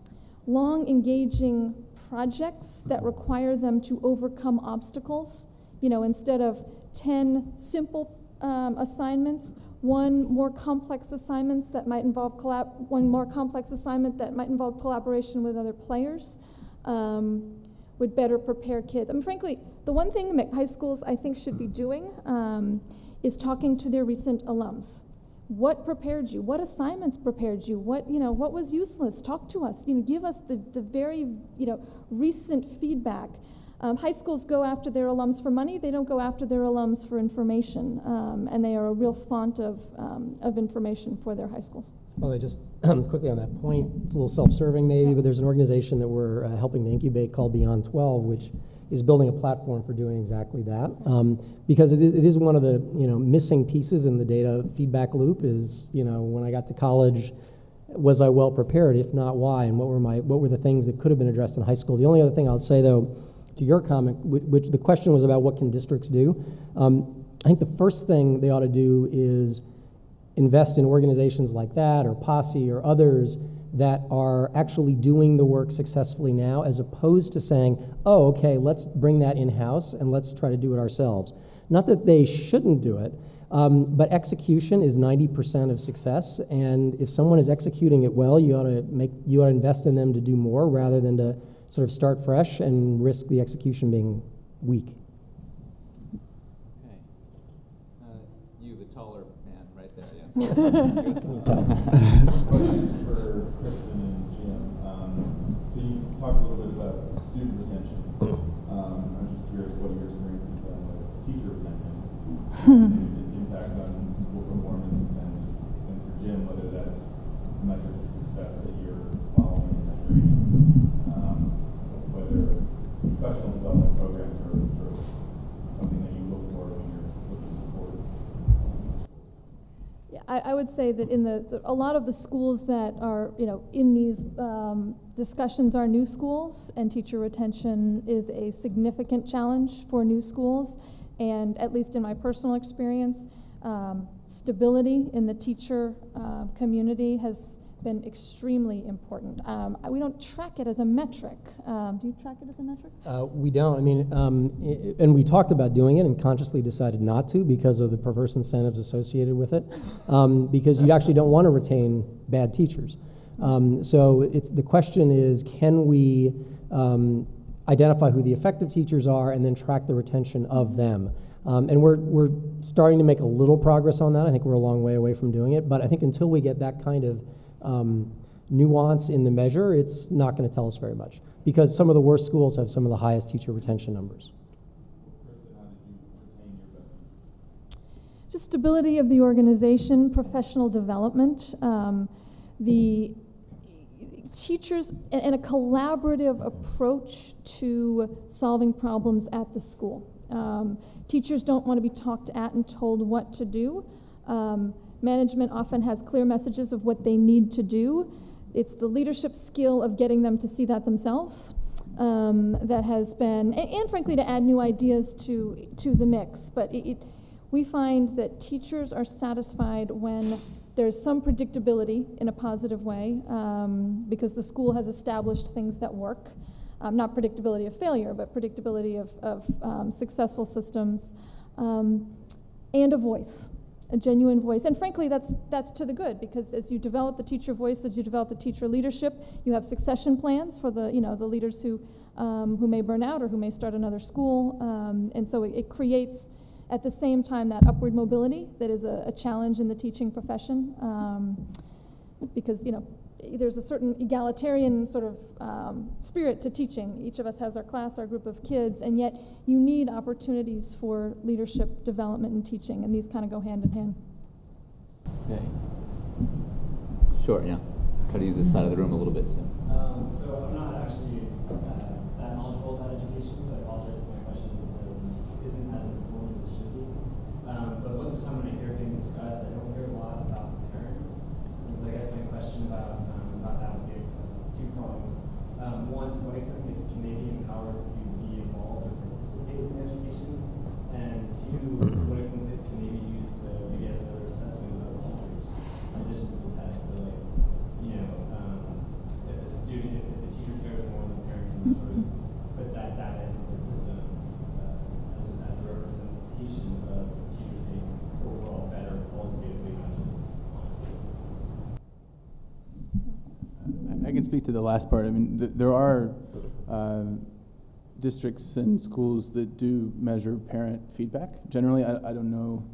D: long, engaging projects that require them to overcome obstacles. You know, instead of 10 simple um, assignments, one more complex assignments that might involve collab- one more complex assignment that might involve collaboration with other players um, would better prepare kids. I mean, frankly, the one thing that high schools I think should be doing um, is talking to their recent alums. What prepared you? What assignments prepared you? What, you know, what was useless? Talk to us. You know, give us the, the very, you know, recent feedback. Um, high schools go after their alums for money. They don't go after their alums for information. Um, and they are a real font of, um, of information for their high schools.
C: Well, I just (clears throat) quickly on that point, it's a little self-serving maybe, but there's an organization that we're uh, helping to incubate called Beyond 12, which is building a platform for doing exactly that. Um, because it is, it is one of the you know missing pieces in the data feedback loop. Is you know when I got to college, was I well prepared? If not, why? And what were my what were the things that could have been addressed in high school? The only other thing I'll say though, to your comment, which, which the question was about what can districts do. Um, I think the first thing they ought to do is invest in organizations like that or Posse or others that are actually doing the work successfully now, as opposed to saying, oh, okay, let's bring that in house and let's try to do it ourselves. Not that they shouldn't do it, um, but execution is 90% of success. And if someone is executing it well, you ought to make you ought to invest in them to do more rather than to sort of start fresh and risk the execution being weak.
A: Okay. Uh, you, the taller man, right there. Yes. (laughs) (laughs)
J: impact on school performance and, and for Jim, whether that's metric of success that you're following um, whether professional development programs are, are something that you look for when you're looking to support.
D: Yeah, I, I would say that in the a lot of the schools that are you know in these um, discussions are new schools, and teacher retention is a significant challenge for new schools. And at least in my personal experience, um, stability in the teacher uh, community has been extremely important. Um, we don't track it as a metric. Um, do you track it as a metric?
C: Uh, we don't. I mean, um, and we talked about doing it and consciously decided not to because of the perverse incentives associated with it. Um, because you actually don't want to retain bad teachers. Um, so it's the question is, can we um, identify who the effective teachers are, and then track the retention of them. Um, and we're, we're starting to make a little progress on that. I think we're a long way away from doing it, but I think until we get that kind of um, nuance in the measure, it's not going to tell us very much because some of the worst schools have some of the highest teacher retention numbers.
D: Just stability of the organization, professional development, um, the teachers and, a collaborative approach to solving problems at the school. Um, teachers don't want to be talked at and told what to do. Um, management often has clear messages of what they need to do. It's the leadership skill of getting them to see that themselves um, that has been, and, and, frankly, to add new ideas to, to the mix. But it, it, we find that teachers are satisfied when there's some predictability in a positive way um, because the school has established things that work. Um, not predictability of failure, but predictability of, of um, successful systems um, and a voice, a genuine voice. And frankly, that's, that's to the good because as you develop the teacher voice, as you develop the teacher leadership, you have succession plans for the, you know, the leaders who, um, who may burn out or who may start another school. Um, and so it, it creates at the same time, that upward mobility that is a, a challenge in the teaching profession, um, because you know there's a certain egalitarian sort of um, spirit to teaching. Each of us has our class, our group of kids, and yet you need opportunities for leadership development and teaching, and these kind of go hand in hand.
A: Okay. Sure, yeah. Try to use this side of the room a little bit too.
K: Um, so I'm not actually uh, that knowledgeable about education, so I apologize if my question is, isn't as informed as it should be. Um, but most of the time when I hear things discussed, I don't hear a lot about the parents. And so I guess my question about um, about that would be two prongs. Um, one, to what extent can they be empowered to be involved or participate in education? And two, to what extent can they be used to maybe as another assessment of teachers in addition to the test? So like, you know, um, if a student, if, if the teacher cares more than the parent can sort of put that data into the system uh, as, a, as a representation of teachers being overall better qualitatively, not just quantitatively.
G: I can speak to the last part. I mean, th- there are uh, districts and schools that do measure parent feedback. Generally, I, I don't know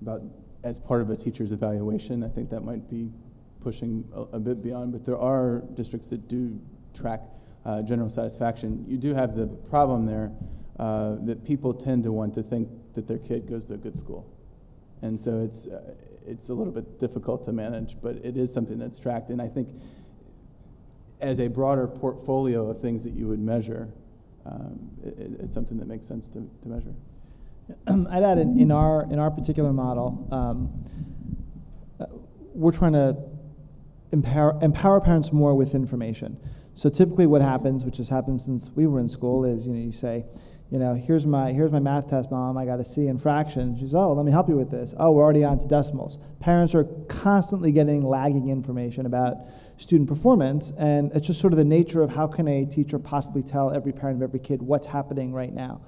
G: about as part of a teacher's evaluation. I think that might be pushing a, a bit beyond, but there are districts that do track uh, general satisfaction. You do have the problem there uh, that people tend to want to think that their kid goes to a good school. And so it's, uh, it's a little bit difficult to manage, but it is something that's tracked. And I think as a broader portfolio of things that you would measure, um, it, it's something that makes sense to, to measure.
B: I'd add in, in our in our particular model, um, uh, we're trying to empower empower parents more with information. So typically, what happens, which has happened since we were in school, is you know you say, you know, here's my here's my math test, mom. I got a C in fractions. She's, oh, let me help you with this. Oh, we're already on to decimals. Parents are constantly getting lagging information about student performance, and it's just sort of the nature of how can a teacher possibly tell every parent of every kid what's happening right now.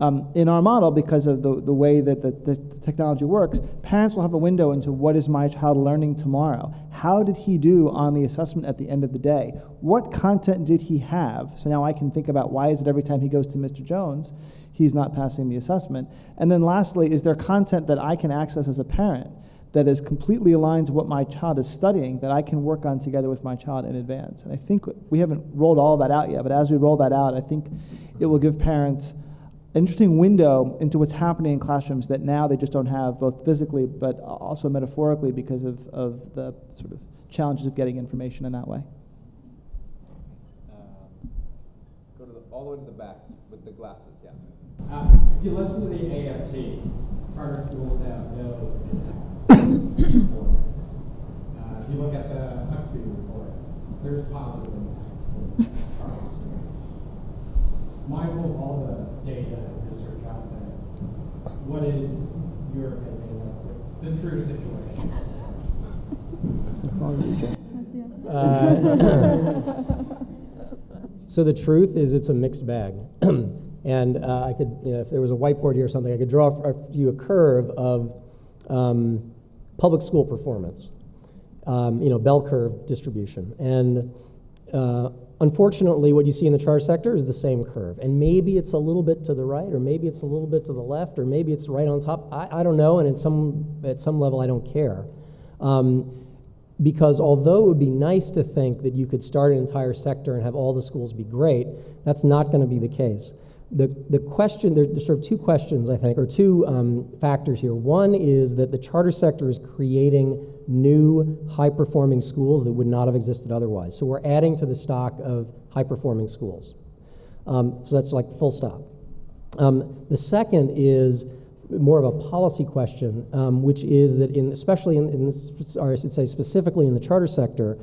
B: Um, in our model, because of the, the way that the, the, the, technology works, parents will have a window into what is my child learning tomorrow? How did he do on the assessment at the end of the day? What content did he have? So now I can think about why is it every time he goes to Mr. Jones, he's not passing the assessment? And then lastly, is there content that I can access as a parent that is completely aligned to what my child is studying that I can work on together with my child in advance? And I think we haven't rolled all that out yet, but as we roll that out, I think it will give parents interesting window into what's happening in classrooms that now they just don't have, both physically but also metaphorically, because of, of the sort of challenges of getting information in that way.
A: Uh, go to the, all the way to the back with the glasses, yeah.
L: Uh, if you listen to the AFT, charter schools have no (coughs) performance. Uh, if you look at the Hoxby report, there's positive impact for charter schools. Mindful of all the data and research out there, what is your opinion of the, the true situation?
C: Uh, so the truth is, it's a mixed bag. (clears throat) and uh, I could, you know, if there was a whiteboard here or something, I could draw for you a curve of um, public school performance, um, you know, bell curve distribution. And uh, unfortunately, what you see in the charter sector is the same curve. And maybe it's a little bit to the right, or maybe it's a little bit to the left, or maybe it's right on top. I, I don't know, and at some, at some level, I don't care. Um, because although it would be nice to think that you could start an entire sector and have all the schools be great, that's not going to be the case. The, the question, there, there's sort of two questions, I think, or two um, factors here. One is that the charter sector is creating new high performing schools that would not have existed otherwise. So we're adding to the stock of high performing schools. Um, so that's like full stop. Um, the second is more of a policy question, um, which is that in, especially in, in this, or I should say specifically in the charter sector,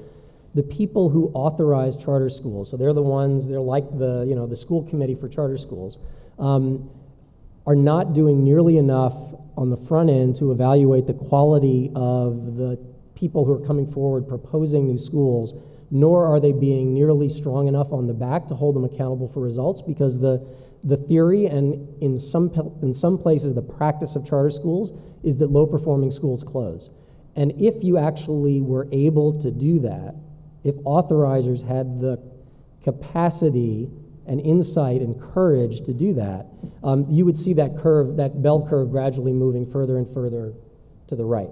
C: the people who authorize charter schools, so they're the ones, they're like the, you know, the school committee for charter schools, um, are not doing nearly enough on the front end to evaluate the quality of the people who are coming forward proposing new schools, nor are they being nearly strong enough on the back to hold them accountable for results because the, the theory and in some, in some places the practice of charter schools is that low performing schools close. And if you actually were able to do that, if authorizers had the capacity and insight and courage to do that, um, you would see that curve, that bell curve, gradually moving further and further to the right.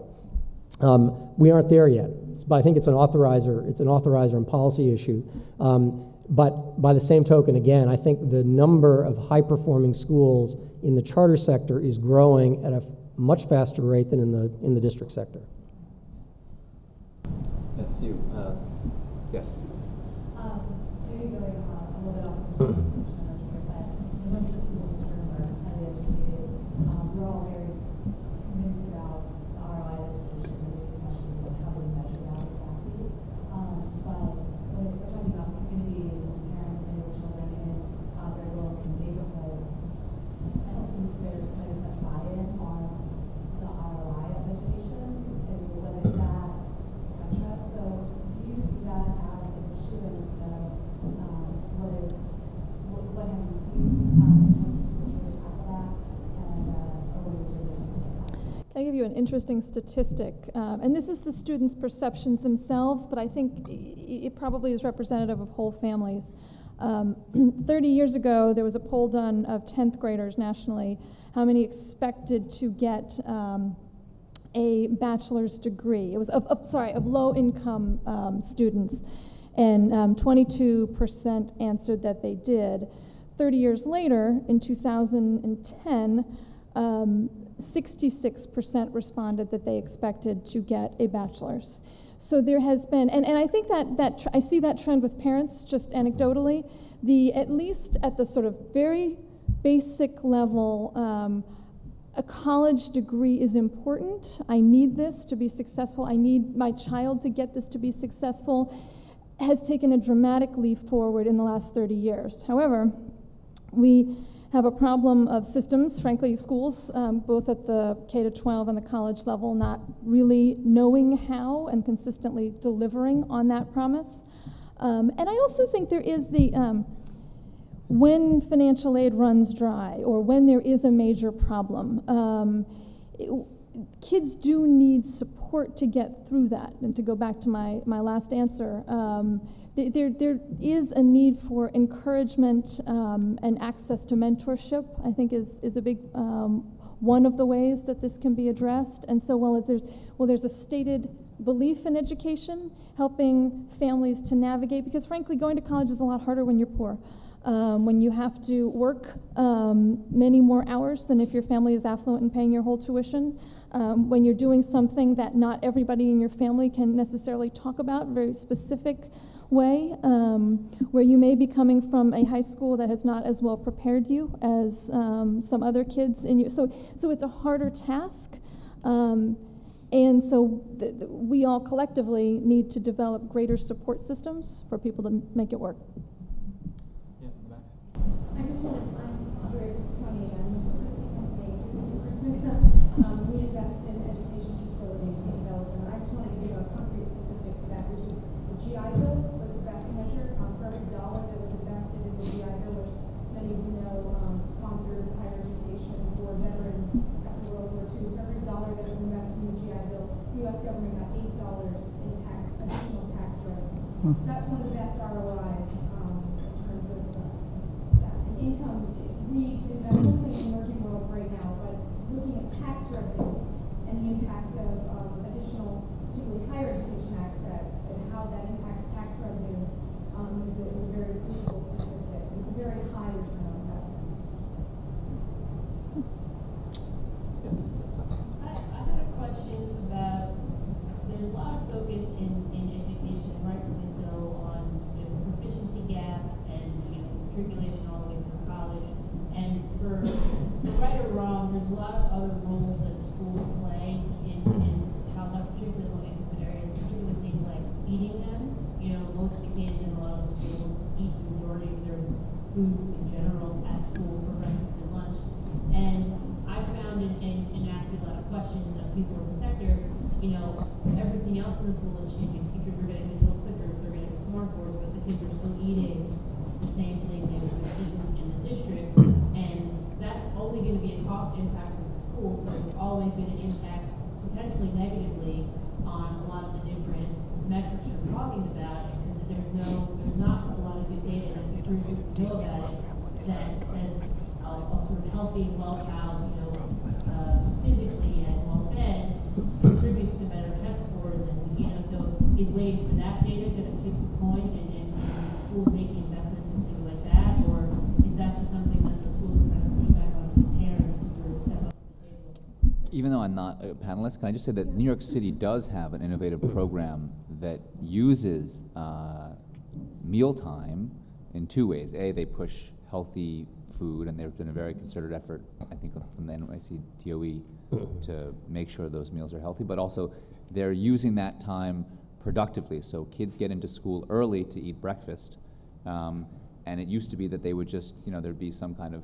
C: Um, we aren't there yet, but I think it's an authorizer. It's an authorizer and policy issue. Um, but by the same token, again, I think the number of high-performing schools in the charter sector is growing at a much faster rate than in the in the district sector.
M: Yes, you. Uh, yes.
N: Mm-hmm. You an
D: interesting statistic? Um, and this is the students' perceptions themselves, but I think it probably is representative of whole families. Um, (clears throat) 30 years ago, there was a poll done of 10th graders nationally, how many expected to get um, a bachelor's degree. It was of, of sorry, of low-income um, students, and um, 22% answered that they did. 30 years later, in 2010, um, 66% responded that they expected to get a bachelor's. So there has been, and, and I think that, that I see that trend with parents just anecdotally. The, at least at the sort of very basic level, um, a college degree is important. I need this to be successful. I need my child to get this to be successful, has taken a dramatic leap forward in the last 30 years. However, we have a problem of systems, frankly, schools, um, both at the K to 12 and the college level, not really knowing how and consistently delivering on that promise. Um, and I also think there is the, um, when financial aid runs dry or when there is a major problem, um, it- kids do need support to get through that. And to go back to my, my last answer, um, th- there, there is a need for encouragement um, and access to mentorship, I think is, is a big um, one of the ways that this can be addressed. And so while there's, well, there's a stated belief in education, helping families to navigate, because frankly, going to college is a lot harder when you're poor. Um, when you have to work um, many more hours than if your family is affluent and paying your whole tuition, um, when you're doing something that not everybody in your family can necessarily talk about, a very specific way, um, where you may be coming from a high school that has not as well prepared you as um, some other kids in you. So, so it's a harder task. Um, and so th- th- we all collectively need to develop greater support systems for people to make it work.
M: Yeah, (laughs)
A: though I'm not a panelist, can I just say that New York City does have an innovative program that uses uh, mealtime in two ways. A, they push healthy food, and there's been a very concerted effort, I think, from the NYC DOE to make sure those meals are healthy, but also they're using that time productively. So kids get into school early to eat breakfast, um, and it used to be that they would just, you know, there'd be some kind of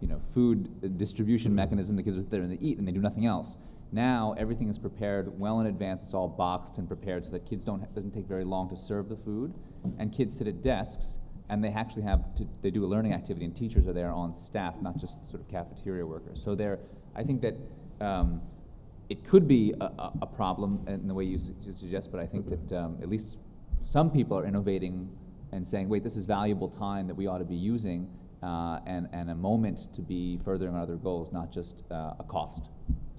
A: you know, food distribution mechanism. The kids would sit there and they eat and they do nothing else. Now everything is prepared well in advance. It's all boxed and prepared so that kids don't. Doesn't take very long to serve the food, and kids sit at desks and they actually have to. They do a learning activity, and teachers are there on staff, not just sort of cafeteria workers. So they're. I think that. Um, it could be a, a, problem in the way you suggest, but I think that um, at least some people are innovating and saying, wait, this is valuable time that we ought to be using uh, and, and a moment to be furthering our other goals, not just uh, a cost.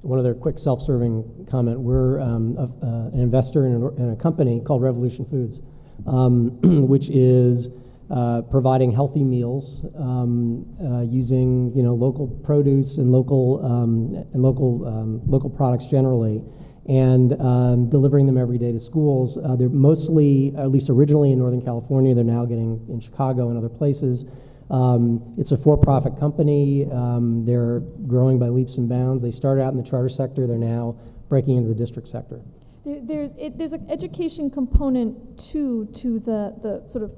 C: One other quick self-serving comment. We're um, a, uh, an investor in, an, in, a company called Revolution Foods, um, (clears throat) which is uh, providing healthy meals um, uh, using you know local produce and local um, and local um, local products generally, and um, delivering them every day to schools. Uh, they're mostly, at least originally, in Northern California. They're now getting in Chicago and other places. Um, it's a for-profit company. Um, they're growing by leaps and bounds. They started out in the charter sector. They're now breaking into the district sector.
D: There, there's, it, there's an education component too to the, the sort of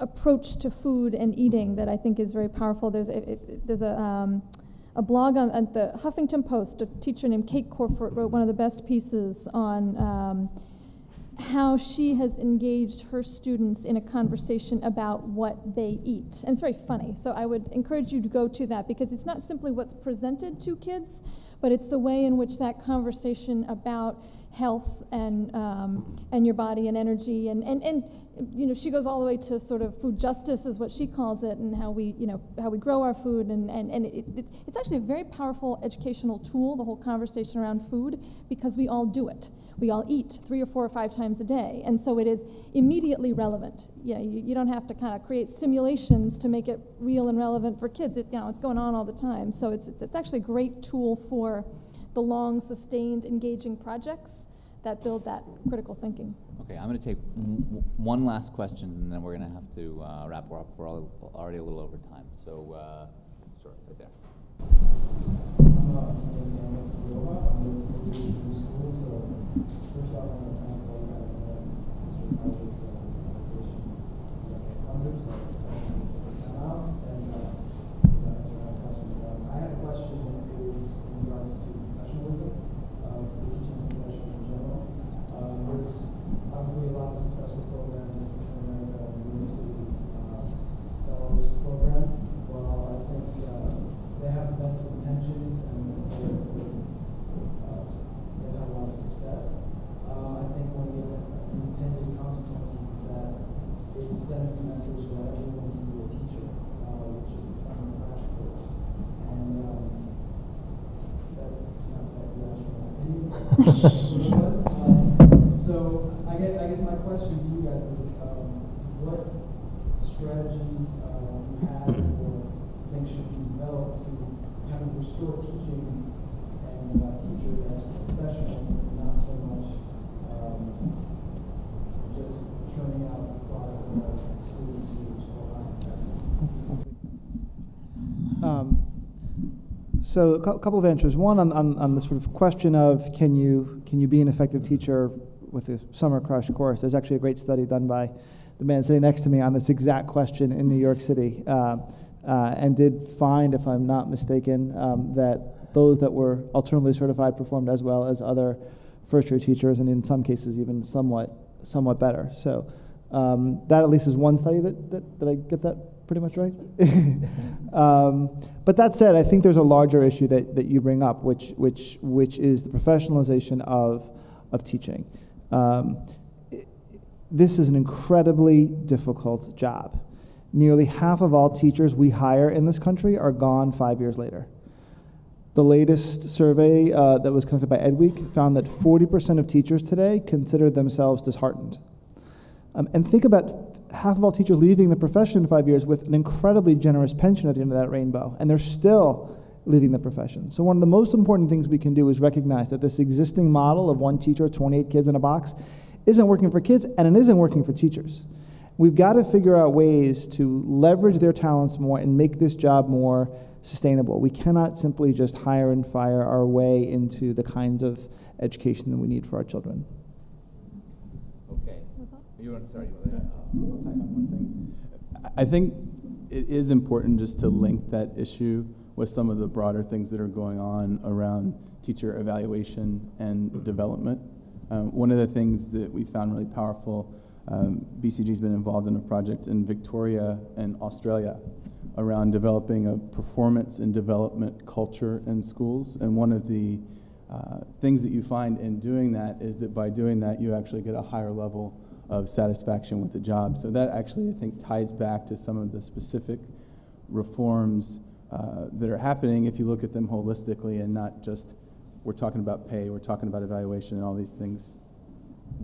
D: approach to food and eating that I think is very powerful. There's a, it, there's a, um, a blog on at the Huffington Post. A teacher named Kate Corford wrote one of the best pieces on um, how she has engaged her students in a conversation about what they eat. And it's very funny. So I would encourage you to go to that because it's not simply what's presented to kids, but it's the way in which that conversation about health and um, and your body and energy and, and and you know she goes all the way to sort of food justice is what she calls it and how we you know how we grow our food and and, and it, it, it's actually a very powerful educational tool the whole conversation around food because we all do it we all eat three or four or five times a day and so it is immediately relevant you know you, you don't have to kind of create simulations to make it real and relevant for kids it, you know it's going on all the time so it's, it's, it's actually a great tool for the long sustained engaging projects that build that critical thinking
A: Okay, I'm going to take m- one last question, and then we're going to have to uh, wrap up. We're all, already a little over time. So, uh, sorry, right there.
E: I'm uh, I'm with the school, so first off, I'm going to thank all you guys and then Mr. Rogers, uh, invitation. Hundreds of come out and uh, answer my questions. Um, I had a question that is in regards to professionalism of the teaching profession in general. Um, there's obviously a lot of successful programs in America, the University uh, Fellows Program. Well, I think uh, they have the best of intentions and they're, uh, they've had a lot of success. Uh, I think one of the intended consequences is that it sends the message that everyone can be a teacher, uh, which is the summer crash course. And um, not that (laughs) for that, so I guess, I guess my question to you guys is, um, what strategies uh, you have or think should be developed to kind of restore teaching and uh, teachers as professionals, and not so much um, just churning out a product of students who score high tests.
B: Um, so a cou- couple of answers. One on, on, on the sort of question of can you can you be an effective teacher with a summer crash course? There's actually a great study done by the man sitting next to me on this exact question in New York City, uh, uh, and did find, if I'm not mistaken, um, that those that were alternatively certified performed as well as other first-year teachers, and in some cases even somewhat somewhat better. So um, that at least is one study that, that did I get that pretty much right? (laughs) um, but that said, I think there's a larger issue that, that you bring up, which, which, which is the professionalization of, of teaching. Um, this is an incredibly difficult job. Nearly half of all teachers we hire in this country are gone five years later. The latest survey uh, that was conducted by EdWeek found that 40% of teachers today consider themselves disheartened. Um, and think about half of all teachers leaving the profession in five years with an incredibly generous pension at the end of that rainbow, and they're still leaving the profession. So, one of the most important things we can do is recognize that this existing model of one teacher, 28 kids in a box, isn't working for kids and it isn't working for teachers. We've got to figure out ways to leverage their talents more and make this job more sustainable. We cannot simply just hire and fire our way into the kinds of education that we need for our children.
A: You want, sorry,
G: I think it is important just to link that issue with some of the broader things that are going on around teacher evaluation and development. Um, one of the things that we found really powerful, um, BCG's been involved in a project in Victoria and Australia around developing a performance and development culture in schools. And one of the uh, things that you find in doing that is that by doing that, you actually get a higher level of satisfaction with the job. So that actually, I think, ties back to some of the specific reforms uh, that are happening if you look at them holistically and not just we're talking about pay, we're talking about evaluation, and all these things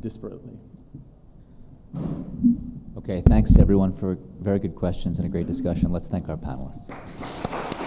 G: disparately.
A: Okay, thanks to everyone for very good questions and a great discussion. Let's thank our panelists.